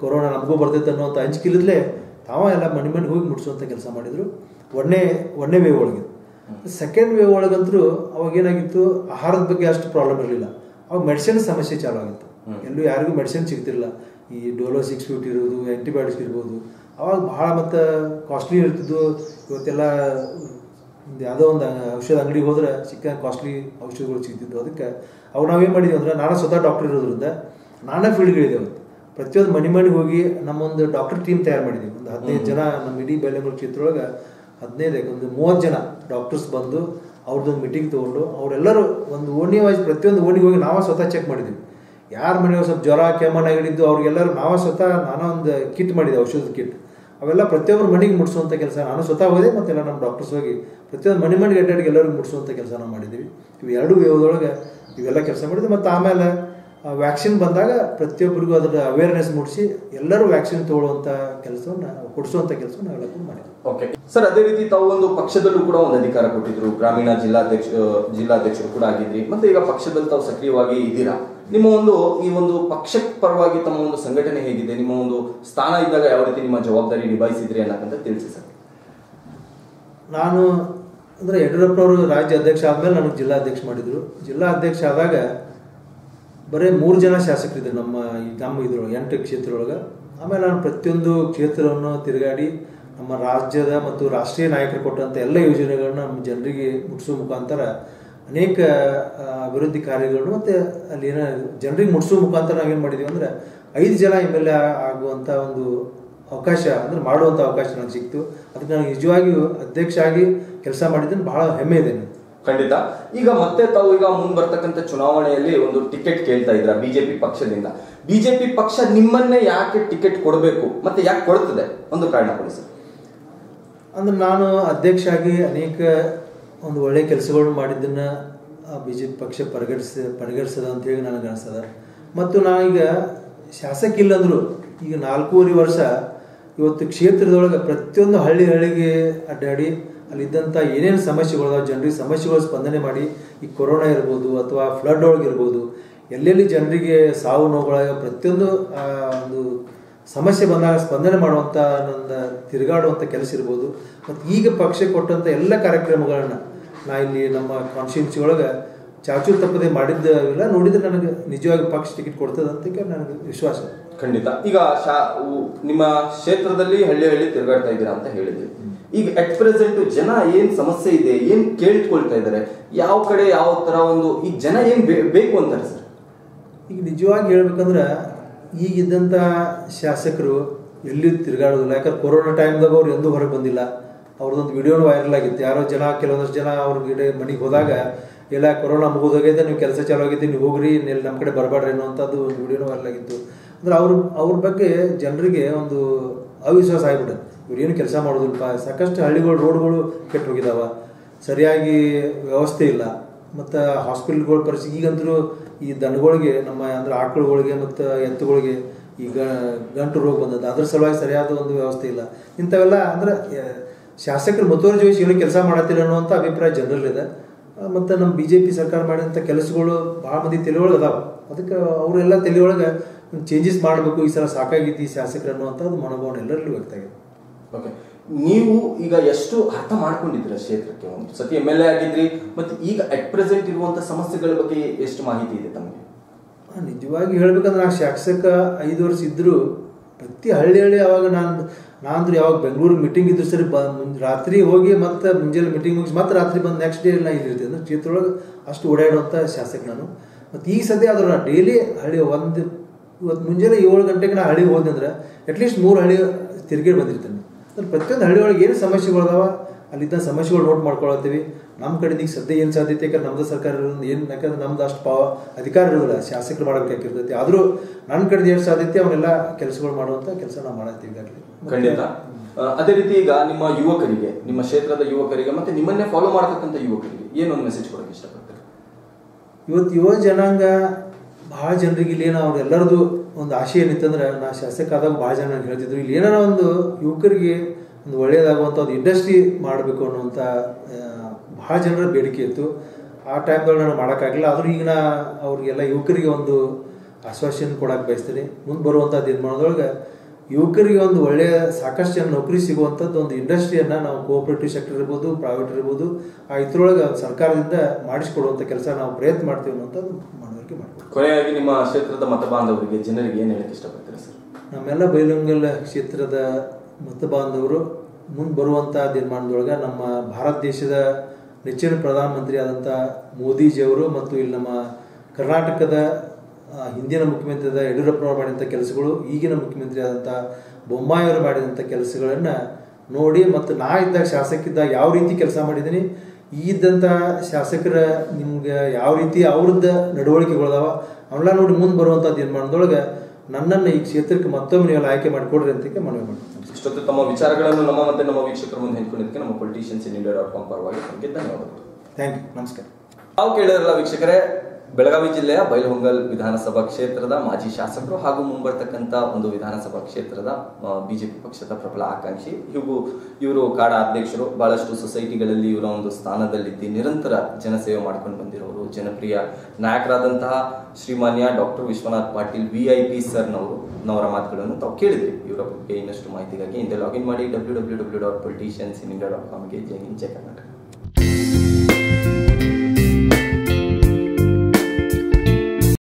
ಕೊರೋನಾ ನಮಗೂ ಬರ್ತೈತೆ ಅನ್ನೋಂಥ ಅಂಜಿಕಿಲ್ಲದ್ಲೇ ತಾವ ಎಲ್ಲ ಮನೆ ಮನೆಗೆ ಹೋಗಿ ಮುಟ್ಟಿಸುವಂಥ ಕೆಲಸ ಮಾಡಿದರು. ಒಂದನೇ ಒಂದನೇ ವೇವ್ ಒಳಗೆ. ಸೆಕೆಂಡ್ ವೇವ್ ಒಳಗಂತೂ ಅವಾಗ ಏನಾಗಿತ್ತು ಆಹಾರದ ಬಗ್ಗೆ ಅಷ್ಟು ಪ್ರಾಬ್ಲಮ್ ಇರಲಿಲ್ಲ. ಅವಾಗ ಮೆಡಿಸಿನ್ ಸಮಸ್ಯೆ ಚಾಲು ಆಗಿತ್ತು. ಎಲ್ಲೂ ಯಾರಿಗೂ ಮೆಡಿಸಿನ್ ಸಿಗ್ತಿರಲಿಲ್ಲ. ಈ ಡೋಲೋ ಸಿಕ್ಸ್ ಫಿಫ್ಟಿ ಇರೋದು ಆ್ಯಂಟಿಬಯೋಟಿಕ್ಸ್ ಇರ್ಬೋದು. ಅವಾಗ ಭಾಳ ಮತ್ತು ಕಾಸ್ಟ್ಲಿ ಇರ್ತಿದ್ದು ಇವತ್ತೆಲ್ಲ ಯಾವುದೋ ಒಂದು ಔಷಧ ಅಂಗಡಿಗೆ ಹೋದ್ರೆ ಸಿಕ್ಕ ಕಾಸ್ಟ್ಲಿ ಔಷಧಿಗಳು ಸಿಗ್ತಿದ್ದು ಅದಕ್ಕೆ ಅವು ನಾವೇನು ಮಾಡಿದ್ವಿ ಅಂದ್ರೆ ನಾನು ಸ್ವತಃ ಡಾಕ್ಟರ್ ಇರೋದ್ರಿಂದ ನಾನೇ ಫೀಲ್ಡ್ಗಳಿದೆ ಅವತ್ತು. ಪ್ರತಿಯೊಂದು ಮನೆ ಮನೆಗೆ ಹೋಗಿ ನಮ್ಮೊಂದು ಡಾಕ್ಟರ್ ಟೀಮ್ ತಯಾರು ಮಾಡಿದ್ದೀವಿ ಒಂದು ಹದಿನೈದು ಜನ ನಮ್ಮ ಇಡೀ ಬೆಲೆಗಳ ಕ್ಷೇತ್ರದೊಳಗೆ ಹದಿನೈದು ಒಂದು ಮೂವತ್ತು ಜನ ಡಾಕ್ಟರ್ಸ್ ಬಂದು ಅವ್ರದ್ದೊಂದು ಮೀಟಿಂಗ್ ತೊಗೊಂಡು ಅವರೆಲ್ಲರೂ ಒಂದು ಓಣಿ ವೈಸ್ ಪ್ರತಿಯೊಂದು ಓಣಿಗೆ ಹೋಗಿ ನಾವೇ ಸ್ವತಃ ಚೆಕ್ ಮಾಡಿದ್ವಿ. ಯಾರ ಮನೆಯವ್ರು ಸ್ವಲ್ಪ ಜ್ವರ ಕೆಮ್ಮು ನೆಗಡಿದ್ದು ಅವ್ರಿಗೆಲ್ಲರೂ ನಾವ ಸ್ವತಃ ನಾನು ಒಂದು ಕಿಟ್ ಮಾಡಿದೆ, ಔಷಧದ ಕಿಟ್. ಅವೆಲ್ಲ ಪ್ರತಿಯೊಬ್ಬರು ಮನೆಗೆ ಮುಟ್ಸುವಂಥ ಕೆಲಸ ನಾನು ಸ್ವತಃ ಹೋದೆ ಮತ್ತೆಲ್ಲ ನಮ್ಮ ಡಾಕ್ಟರ್ಸ್ ಹೋಗಿ ಪ್ರತಿಯೊಂದು ಮನೆ ಮನೆಗೆ ಅಡ್ಡಾಡಿಗೆ ಎಲ್ಲರಿಗೂ ಮುಟ್ಸುವಂಥ ಕೆಲಸ ನಾವು ಮಾಡಿದ್ದೀವಿ. ಇವು ಎರಡು ಇವೆಲ್ಲ ಕೆಲಸ ಮಾಡಿದ್ವಿ ಮತ್ತು ಆಮೇಲೆ ವ್ಯಾಕ್ಸಿನ್ ಬಂದಾಗ ಪ್ರತಿಯೊಬ್ಬರಿಗೂ ಅದರ ಅವೇರ್ನೆಸ್ ಮೂಡಿಸಿ ಎಲ್ಲರೂ ವ್ಯಾಕ್ಸಿನ್ ತಗೊಳ್ಳುವಂಥ ಕೆಲಸವನ್ನು ಕೊಡಿಸುವಂಥ ಕೆಲಸವನ್ನು ನಾವೆಲ್ಲ ಕೂಡ ಮಾಡಿದ್ವಿ ಓಕೆ ಸರ್ ಅದೇ ರೀತಿ ತಾವು ಒಂದು ಪಕ್ಷದಲ್ಲೂ ಕೂಡ ಒಂದು ಅಧಿಕಾರ ಕೊಟ್ಟಿದ್ರು. ಗ್ರಾಮೀಣ ಜಿಲ್ಲಾಧ್ಯಕ್ಷ, ಜಿಲ್ಲಾಧ್ಯಕ್ಷರು ಕೂಡ ಆಗಿದ್ರಿ. ಮತ್ತೆ ಈಗ ಪಕ್ಷದಲ್ಲಿ ತಾವು ಸಕ್ರಿಯವಾಗಿ ಇದ್ದೀರಾ? ನಿಮ್ಮ ಒಂದು, ಈ ಒಂದು ಪಕ್ಷ ಪರವಾಗಿ ತಮ್ಮ ಒಂದು ಸಂಘಟನೆ ಹೇಗಿದೆ? ನಿಮ್ಮ ಒಂದು ಸ್ಥಾನ ಇದ್ದಾಗ ಯಾವ ರೀತಿ ನಿಮ್ಮ ಜವಾಬ್ದಾರಿ ನಿಭಾಯಿಸಿದ್ರಿ ಅನ್ನಕ್ಕಂತ ತಿಳಿಸಿ ಸರ್. ನಾನು ಅಂದರೆ ಯಡಿಯೂರಪ್ಪನವರು ರಾಜ್ಯ ಅಧ್ಯಕ್ಷ ಆದಮೇಲೆ ನನಗೆ ಜಿಲ್ಲಾ ಅಧ್ಯಕ್ಷ ಮಾಡಿದರು. ಜಿಲ್ಲಾ ಅಧ್ಯಕ್ಷ ಆದಾಗ ಬರೀ ಮೂರು ಜನ ಶಾಸಕರಿದ್ದರು ನಮ್ಮ ಈ ನಮ್ಮ ಇದ್ರೊಳಗೆ, ಎಂಟು ಕ್ಷೇತ್ರದೊಳಗೆ. ಆಮೇಲೆ ನಾನು ಪ್ರತಿಯೊಂದು ಕ್ಷೇತ್ರವನ್ನು ತಿರುಗಾಡಿ ನಮ್ಮ ರಾಜ್ಯದ ಮತ್ತು ರಾಷ್ಟ್ರೀಯ ನಾಯಕರು ಕೊಟ್ಟಂಥ ಎಲ್ಲ ಯೋಜನೆಗಳನ್ನ ನಮ್ಮ ಜನರಿಗೆ ಮುಟ್ಟಿಸೋ ಮುಖಾಂತರ ಅನೇಕ ಅಭಿವೃದ್ಧಿ ಕಾರ್ಯಗಳನ್ನು ಮತ್ತು ಅಲ್ಲಿ ಏನೋ ಜನರಿಗೆ ಮುಟ್ಸೋ ಮುಖಾಂತರ ಏನು ಮಾಡಿದ್ದೀವಿ ಅಂದರೆ ಐದು ಜನ ಎಂ ಎಲ್ ಎ ಆಗುವಂಥ ಒಂದು ಅವಕಾಶ ಅಂದರೆ ಮಾಡುವಂಥ ಅವಕಾಶ ನನಗೆ ಸಿಕ್ತು. ಅದಕ್ಕೆ ನಾನು ನಿಜವಾಗಿಯೂ ಅಧ್ಯಕ್ಷ ಆಗಿ ಕೆಲಸ ಮಾಡಿದ್ದನ್ನು ಬಹಳ ಹೆಮ್ಮೆ ಇದೆ ಖಂಡಿತ. ಈಗ ಮತ್ತೆ ತಾವು ಈಗ ಮುಂದೆ ಬರ್ತಕ್ಕಂಥ ಚುನಾವಣೆಯಲ್ಲಿ ಒಂದು ಟಿಕೆಟ್ ಕೇಳ್ತಾ ಇದ್ರ ಬಿಜೆಪಿ ಪಕ್ಷದಿಂದ. ಬಿಜೆಪಿ ಪಕ್ಷ ನಿಮ್ಮನ್ನೇ ಯಾಕೆ ಟಿಕೆಟ್ ಕೊಡಬೇಕು? ಮತ್ತೆ ಯಾಕೆ ಕೊಡ್ತದೆ? ಒಂದು ಕಾರಣ ಕೊಡಿ ಸರ್. ಅಂದ್ರೆ ನಾನು ಅಧ್ಯಕ್ಷ ಆಗಿ ಅನೇಕ ಒಂದು ಒಳ್ಳೆಯ ಕೆಲಸಗಳನ್ನು ಮಾಡಿದ್ದನ್ನು ಬಿ ಜೆ ಪಿ ಪಕ್ಷ ಪರಿಗಣಿಸ, ಪರಿಗಣಿಸದ ಅಂತ ಹೇಳಿ ನನಗೆ ಅನಿಸ್ತದ. ಮತ್ತು ನಾನೀಗ ಶಾಸಕ ಇಲ್ಲಂದ್ರು ಈಗ ನಾಲ್ಕೂವರೆ ವರ್ಷ ಇವತ್ತು ಕ್ಷೇತ್ರದೊಳಗೆ ಪ್ರತಿಯೊಂದು ಹಳ್ಳಿ ಹಳ್ಳಿಗೆ ಅಡ್ಡಾಡಿ ಅಲ್ಲಿದ್ದಂಥ ಏನೇನು ಸಮಸ್ಯೆಗಳು ಜನರಿಗೆ ಸಮಸ್ಯೆಗಳು ಸ್ಪಂದನೆ ಮಾಡಿ ಈ ಕೊರೋನಾ ಇರ್ಬೋದು ಅಥವಾ ಫ್ಲಡ್ ಒಳಗೆ ಇರ್ಬೋದು ಎಲ್ಲೆಲ್ಲಿ ಜನರಿಗೆ ಸಾವು ನೋವುಗಳಾಗ ಪ್ರತಿಯೊಂದು ಒಂದು ಸಮಸ್ಯೆ ಬಂದಾಗ ಸ್ಪಂದನೆ ಮಾಡುವಂಥ ನನ್ನ ತಿರುಗಾಡುವಂಥ ಕೆಲಸ ಇರ್ಬೋದು. ಮತ್ತು ಈಗ ಪಕ್ಷ ಕೊಟ್ಟಂಥ ಎಲ್ಲ ಕಾರ್ಯಕ್ರಮಗಳನ್ನು ನಾ ಇಲ್ಲಿ ನಮ್ಮ ಕಾನ್ಸ್ಟಿಟ್ಯೂನ್ಸಿ ಒಳಗೆ ಚಾಚು ತಪ್ಪದೆ ಮಾಡಿದ್ದವೆಲ್ಲ ನೋಡಿದ್ರೆ ನನಗೆ ನಿಜವಾಗಿ ಪಕ್ಷ ಟಿಕೆಟ್ ಕೊಡ್ತದೆ ಅಂತ ನನಗೆ ವಿಶ್ವಾಸ ಖಂಡಿತ. ಈಗ ಶಾ ನಿಮ್ಮ ಕ್ಷೇತ್ರದಲ್ಲಿ ಹಳ್ಳಿ ಹಳ್ಳಿ ತಿರುಗಾಡ್ತಾ ಇದ್ದೀರಾ ಅಂತ ಹೇಳಿದ್ರಿ. ಈಗ ಅಟ್ ಪ್ರೆಸೆಂಟ್ ಜನ ಏನ್ ಸಮಸ್ಯೆ ಇದೆ ಏನ್ ಕೇಳ್ಕೊಳ್ತಾ ಇದ್ದಾರೆ ಯಾವ ಕಡೆ ಯಾವ ತರ ಒಂದು ಈ ಜನ ಏನ್ ಬೇಕು ಅಂತಾರೆ ಸರ್? ಈಗ ನಿಜವಾಗಿ ಹೇಳ್ಬೇಕಂದ್ರೆ ಈಗಿದ್ದಂಥ ಶಾಸಕರು ಎಲ್ಲಿ ತಿರುಗಾಡೋದಿಲ್ಲ ಯಾಕಂದ್ರೆ ಕೊರೋನಾ ಟೈಮ್ದಾಗ ಅವ್ರು ಎಂದೂ ಹೊರಗೆ ಬಂದಿಲ್ಲ. ಅವ್ರದ್ದೊಂದು ವಿಡಿಯೋನು ವೈರಲ್ ಆಗಿತ್ತು. ಯಾರೋ ಜನ, ಕೆಲವೊಂದಷ್ಟು ಜನ ಅವ್ರ ಗಿಡ ಮನೆಗೆ ಹೋದಾಗ, ಎಲ್ಲ ಕೊರೋನಾ ಮುಗಿದೋಗೈತೆ, ನೀವು ಕೆಲಸ ಚಾಲು ಆಗೈತೆ ನೀವು ಹೋಗ್ರಿ ಇಲ್ಲಿ ನಮ್ಮ ಕಡೆ ಬರಬೇಡ್ರಿ ಅನ್ನೋಂಥದ್ದು ಒಂದು ವಿಡಿಯೋನು ವೈರಲ್ ಆಗಿತ್ತು. ಅಂದ್ರೆ ಅವ್ರ ಅವ್ರ ಬಗ್ಗೆ ಜನರಿಗೆ ಒಂದು ಅವಿಶ್ವಾಸ ಆಗ್ಬಿಡುತ್ತೆ ಇವ್ರು ಏನು ಕೆಲಸ ಮಾಡೋದಿಲ್ಲಪ್ಪ. ಸಾಕಷ್ಟು ಹಳ್ಳಿಗಳು, ರೋಡ್ಗಳು ಕೆಟ್ಟು ಹೋಗಿದಾವ ಸರಿಯಾಗಿ ವ್ಯವಸ್ಥೆ ಇಲ್ಲ. ಮತ್ತು ಹಾಸ್ಪಿಟಲ್ಗಳ ಪರಿಸ್ಥಿತಿ ಈಗಂತೂ ಈ ದನಗಳಿಗೆ ನಮ್ಮ ಅಂದ್ರೆ ಆಕಳುಗಳಿಗೆ ಮತ್ತು ಎತ್ತುಗಳಿಗೆ ಈ ಗಂಟು ರೋಗ ಬಂದದ್ದು. ಅದ್ರ ಸಲುವಾಗಿ ಸರಿಯಾದ ಒಂದು ವ್ಯವಸ್ಥೆ ಇಲ್ಲ. ಇಂಥವೆಲ್ಲ ಅಂದ್ರೆ ಶಾಸಕರು ಮುತುವರ್ಜಿ ವಹಿಸಿ ಏನು ಕೆಲಸ ಮಾಡತ್ತಿಲ್ಲ ಅನ್ನುವಂಥ ಅಭಿಪ್ರಾಯ ಜನರಲ್ಲಿದೆ. ಮತ್ತು ನಮ್ಮ ಬಿ ಜೆ ಪಿ ಸರ್ಕಾರ ಮಾಡಿದಂಥ ಕೆಲಸಗಳು ಭಾಳ ಮಂದಿ ತಲೆಯೊಳಗೆ ಅದಾವೆ. ಅದಕ್ಕೆ ಅವರೆಲ್ಲ ತಲೆಯೊಳಗೆ ಚೇಂಜಸ್ ಮಾಡಬೇಕು, ಈ ಸಲ ಸಾಕಾಗಿದ್ದು ಈ ಶಾಸಕರು ಅನ್ನುವಂಥದ್ದು ಮನೋಭಾವನೆ ಎಲ್ಲರಲ್ಲೂ ವ್ಯಕ್ತ ಆಗಿದೆ ಓಕೆ ನೀವು ಈಗ ಎಷ್ಟು ಅರ್ಥ ಮಾಡ್ಕೊಂಡಿದ್ದೀರಾ ಕ್ಷೇತ್ರಕ್ಕೆ ಒಂದು ಸತಿ ಎಂ ಎಲ್ ಎ ಆಗಿದ್ರಿ, ಮತ್ತೆ ಈಗ ಅಟ್ ಪ್ರೆಸೆಂಟ್ ಇರುವಂತ ಸಮಸ್ಯೆಗಳ ಬಗ್ಗೆ ಎಷ್ಟು ಮಾಹಿತಿ ಇದೆ ತಮಗೆ? ನಿಜವಾಗಿ ಹೇಳ್ಬೇಕಂದ್ರೆ ನಾ ಶಾಸಕ ಐದು ವರ್ಷ ಇದ್ರು ಪ್ರತಿ ಹಳ್ಳಿ ಹಳ್ಳಿ ಅವಾಗ ನಾನು ನಾನು ಯಾವಾಗ ಬೆಂಗಳೂರು ಮೀಟಿಂಗ್ ಇದ್ರು ಸರಿ ರಾತ್ರಿ ಹೋಗಿ ಮತ್ತೆ ಮುಂಜಾನೆ ಮೀಟಿಂಗ್ ಮುಗಿಸಿ ಮತ್ತೆ ರಾತ್ರಿ ಬಂದು ನೆಕ್ಸ್ಟ್ ಡೇ ಎಲ್ಲ ಇಲ್ಲಿ ಇರ್ತೀನಿ ಅಂದ್ರೆ ಕ್ಷೇತ್ರದೊಳಗೆ ಅಷ್ಟು ಓಡಾಡುವಂಥ ಶಾಸಕ ನಾನು. ಮತ್ತು ಈಗ ಸದ್ಯ ಆದ್ರೆ ನಾ ಡೈಲಿ ಹಳ್ಳಿ ಒಂದು, ಇವತ್ತು ಮುಂಜಾನೆ ಏಳು ಗಂಟೆಗೆ ನಾ ಹಳ್ಳಿಗೆ ಹೋದೆ ಅಂದ್ರೆ ಅಟ್ಲೀಸ್ಟ್ ಮೂರು ಹಳ್ಳಿ ತಿರುಗಿ ಬಂದಿರ್ತೇನೆ. ಅಂದ್ರೆ ಪ್ರತಿಯೊಂದು ಹಳ್ಳಿ ಒಳಗೆ ಏನು ಸಮಸ್ಯೆಗಳು ಅದಾವ ಅಲ್ಲಿದ್ದ ಸಮಸ್ಯೆಗಳು ನೋಟ್ ಮಾಡ್ಕೊಳತ್ತೀವಿ. ನಮ್ಮ ಕಡೆ ಈಗ ಸದ್ಯ ಏನು ಸಾಧ್ಯತೆ ಯಾಕಂದ್ರೆ ನಮ್ದು ಸರ್ಕಾರ ಏನು ಯಾಕಂದ್ರೆ ನಮ್ದು ಅಷ್ಟು ಪಾವ ಅಧಿಕಾರ ಇರೋದಿಲ್ಲ. ಶಾಸಕರು ಮಾಡಬೇಕಾಗಿರ್ತೈತಿ ಆದರೂ ನನ್ನ ಕಡೆ ಏನು ಸಾಧ್ಯತೆ ಅವನ್ನೆಲ್ಲ ಕೆಲಸಗಳು ಮಾಡುವಂಥ ಕೆಲಸ ನಾವು ಮಾಡತ್ತೀವಿ ಈಗಾಗಲೇ ಖಂಡಿತ. ಅದೇ ರೀತಿ ಈಗ ನಿಮ್ಮ ಯುವಕರಿಗೆ ನಿಮ್ಮ ಕ್ಷೇತ್ರದ ಯುವಕರಿಗೆ ಮತ್ತೆ ನಿಮ್ಮನ್ನೇ ಫಾಲೋ ಮಾಡತಕ್ಕಂಥ ಯುವಕರಿಗೆ ಏನೊಂದು ಮೆಸೇಜ್ ಕೊಡೋಕೆ ಇಷ್ಟಪಡ್ತಾರೆ? ಇವತ್ತು ಯುವ ಜನಾಂಗ ಭಾಳ ಜನರಿಗೆ ಇಲ್ಲಿ ಅವ್ರು ಅವ್ರೆಲ್ಲರದು ಒಂದು ಆಶೆ ಏನಿತ್ತಂದ್ರೆ, ನಾ ಶಾಸಕ ಆದಾಗ ಭಾಳ ಜನ ನಾನು ಹೇಳ್ತಿದ್ರು, ಇಲ್ಲಿ ಏನಾರ ಒಂದು ಯುವಕರಿಗೆ ಒಂದು ಒಳ್ಳೆಯದಾಗುವಂಥ ಒಂದು ಇಂಡಸ್ಟ್ರಿ ಮಾಡಬೇಕು ಅನ್ನುವಂಥ ಭಾಳ ಜನರ ಬೇಡಿಕೆ ಇತ್ತು. ಆ ಟೈಮ್ದೊಳಗೆ ನಾನು ಮಾಡೋಕ್ಕಾಗಲಿಲ್ಲ. ಆದರೂ ಈಗ ನಾ ಅವ್ರಿಗೆಲ್ಲ ಯುವಕರಿಗೆ ಒಂದು ಆಶ್ವಾಸನ ಕೊಡಕ್ಕೆ ಬಯಸ್ತೀನಿ. ಮುಂದೆ ಬರುವಂಥ ದಿನಮಾನದೊಳಗೆ ಯುವಕರಿಗೆ ಒಂದು ಒಳ್ಳೆಯ ಸಾಕಷ್ಟು ಜನ ನೌಕರಿ ಸಿಗುವಂಥದ್ದು ಒಂದು ಇಂಡಸ್ಟ್ರಿಯನ್ನು ನಾವು ಕೋಆಪರೇಟಿವ್ ಸೆಕ್ಟರ್ ಇರ್ಬೋದು ಪ್ರೈವೇಟ್ ಇರ್ಬೋದು ಆ ಇದ್ರೊಳಗೆ ಸರ್ಕಾರದಿಂದ ಮಾಡಿಸ್ಕೊಡುವಂಥ ಕೆಲಸ ನಾವು ಪ್ರಯತ್ನ ಮಾಡ್ತೀವಿ ಅನ್ನೋಂಥದ್ದು ಮನವರಿಕೆ ಮಾಡ್ತೀವಿ ಕೊನೆಯಾಗಿ ನಿಮ್ಮ ಕ್ಷೇತ್ರದ ಮತ ಬಾಂಧವರಿಗೆ ಜನರಿಗೆ ಏನು ಹೇಳಕ್ಕೆ ಇಷ್ಟಪಡ್ತೀರಾ ಸರ್? ನಮ್ಮೆಲ್ಲ ಬೈಲಂಗಲ್ ಕ್ಷೇತ್ರದ ಮತ ಬಾಂಧವರು ಮುಂದೆ ಬರುವಂಥ ದಿನಮಾನದೊಳಗೆ ನಮ್ಮ ಭಾರತ ದೇಶದ ನೆಚ್ಚಿನ ಪ್ರಧಾನಮಂತ್ರಿ ಆದಂಥ ಮೋದಿಜಿಯವರು ಮತ್ತು ಇಲ್ಲಿ ನಮ್ಮ ಕರ್ನಾಟಕದ ಹಿಂದಿನ ಮುಖ್ಯಮಂತ್ರಿ ಆದ ಯಡಿಯೂರಪ್ಪನವರು ಮಾಡಿದಂಥ ಕೆಲಸಗಳು ಈಗಿನ ಮುಖ್ಯಮಂತ್ರಿ ಆದಂಥ ಬೊಮ್ಮಾಯಿಯವರು ಮಾಡಿದಂಥ ಕೆಲಸಗಳನ್ನು ನೋಡಿ ಮತ್ತು ನಾ ಇದ್ದಾಗ ಶಾಸಕಿದ್ದಾಗ ಯಾವ ರೀತಿ ಕೆಲಸ ಮಾಡಿದ್ದೀನಿ ಈ ಇದ್ದಂಥ ಶಾಸಕರ ನಿಮ್ಗೆ ಯಾವ ರೀತಿ ಅವ್ರದ್ದು ನಡವಳಿಕೆಗಳದಾವ ಅವನ್ನೆಲ್ಲ ನೋಡಿ ಮುಂದೆ ಬರುವಂಥ ದಿನಮಾನದೊಳಗೆ ನನ್ನನ್ನು ಈ ಕ್ಷೇತ್ರಕ್ಕೆ ಮತ್ತೊಮ್ಮೆ ನೀವು ಆಯ್ಕೆ ಮಾಡಿಕೊಡ್ರಿ ಅಂತ ಮನವಿ ಮಾಡ್ತೀನಿ. ಇಷ್ಟೊತ್ತು ತಮ್ಮ ವಿಚಾರಗಳನ್ನು ನಮ್ಮ ಮತ್ತೆ ನಮ್ಮ ವೀಕ್ಷಕರ ಮುಂದೆ ಹೆಂಕೊಂಡಿದ್ದಕ್ಕೆ ನಮ್ಮ politicians in India dot com ಪರವಾಗಿ ನಮಗೆ ಧನ್ಯವಾದಗಳು. ಥ್ಯಾಂಕ್ ಯು ನಮಸ್ಕಾರ. ನಾವು ಕೇಳಿದ್ರಲ್ಲ ವೀಕ್ಷಕರೇ ಬೆಳಗಾವಿ ಜಿಲ್ಲೆಯ ಬೈಲಹೊಂಗಲ್ ವಿಧಾನಸಭಾ ಕ್ಷೇತ್ರದ ಮಾಜಿ ಶಾಸಕರು ಹಾಗೂ ಮುಂಬರ್ತಕ್ಕಂಥ ಒಂದು ವಿಧಾನಸಭಾ ಕ್ಷೇತ್ರದ ಬಿಜೆಪಿ ಪಕ್ಷದ ಪ್ರಬಲ ಆಕಾಂಕ್ಷಿ. ಇವು, ಇವರು ಕಾಡ ಅಧ್ಯಕ್ಷರು. ಬಹಳಷ್ಟು ಸೊಸೈಟಿಗಳಲ್ಲಿ ಇವರ ಒಂದು ಸ್ಥಾನದಲ್ಲಿದ್ದು ನಿರಂತರ ಜನಸೇವೆ ಮಾಡ್ಕೊಂಡು ಬಂದಿರೋರು, ಜನಪ್ರಿಯ ನಾಯಕರಾದಂತಹ ಶ್ರೀಮಾನ್ಯ doctor Vishwanath Patil, V I P ಸರ್ನವರು ನವರ ಮಾತುಗಳನ್ನು ತಾವು ಕೇಳಿದ್ರಿ. ಇವರ ಬಗ್ಗೆ ಇನ್ನಷ್ಟು ಮಾಹಿತಿಗಾಗಿ ಹಿಂದೆ ಲಾಗಿನ್ ಮಾಡಿ, W W W dot politicians in India dot ಕಾಮ್ಗೆ. ಜೈ ಹಿಂದ್ ಕರ್ನಾಟಕ.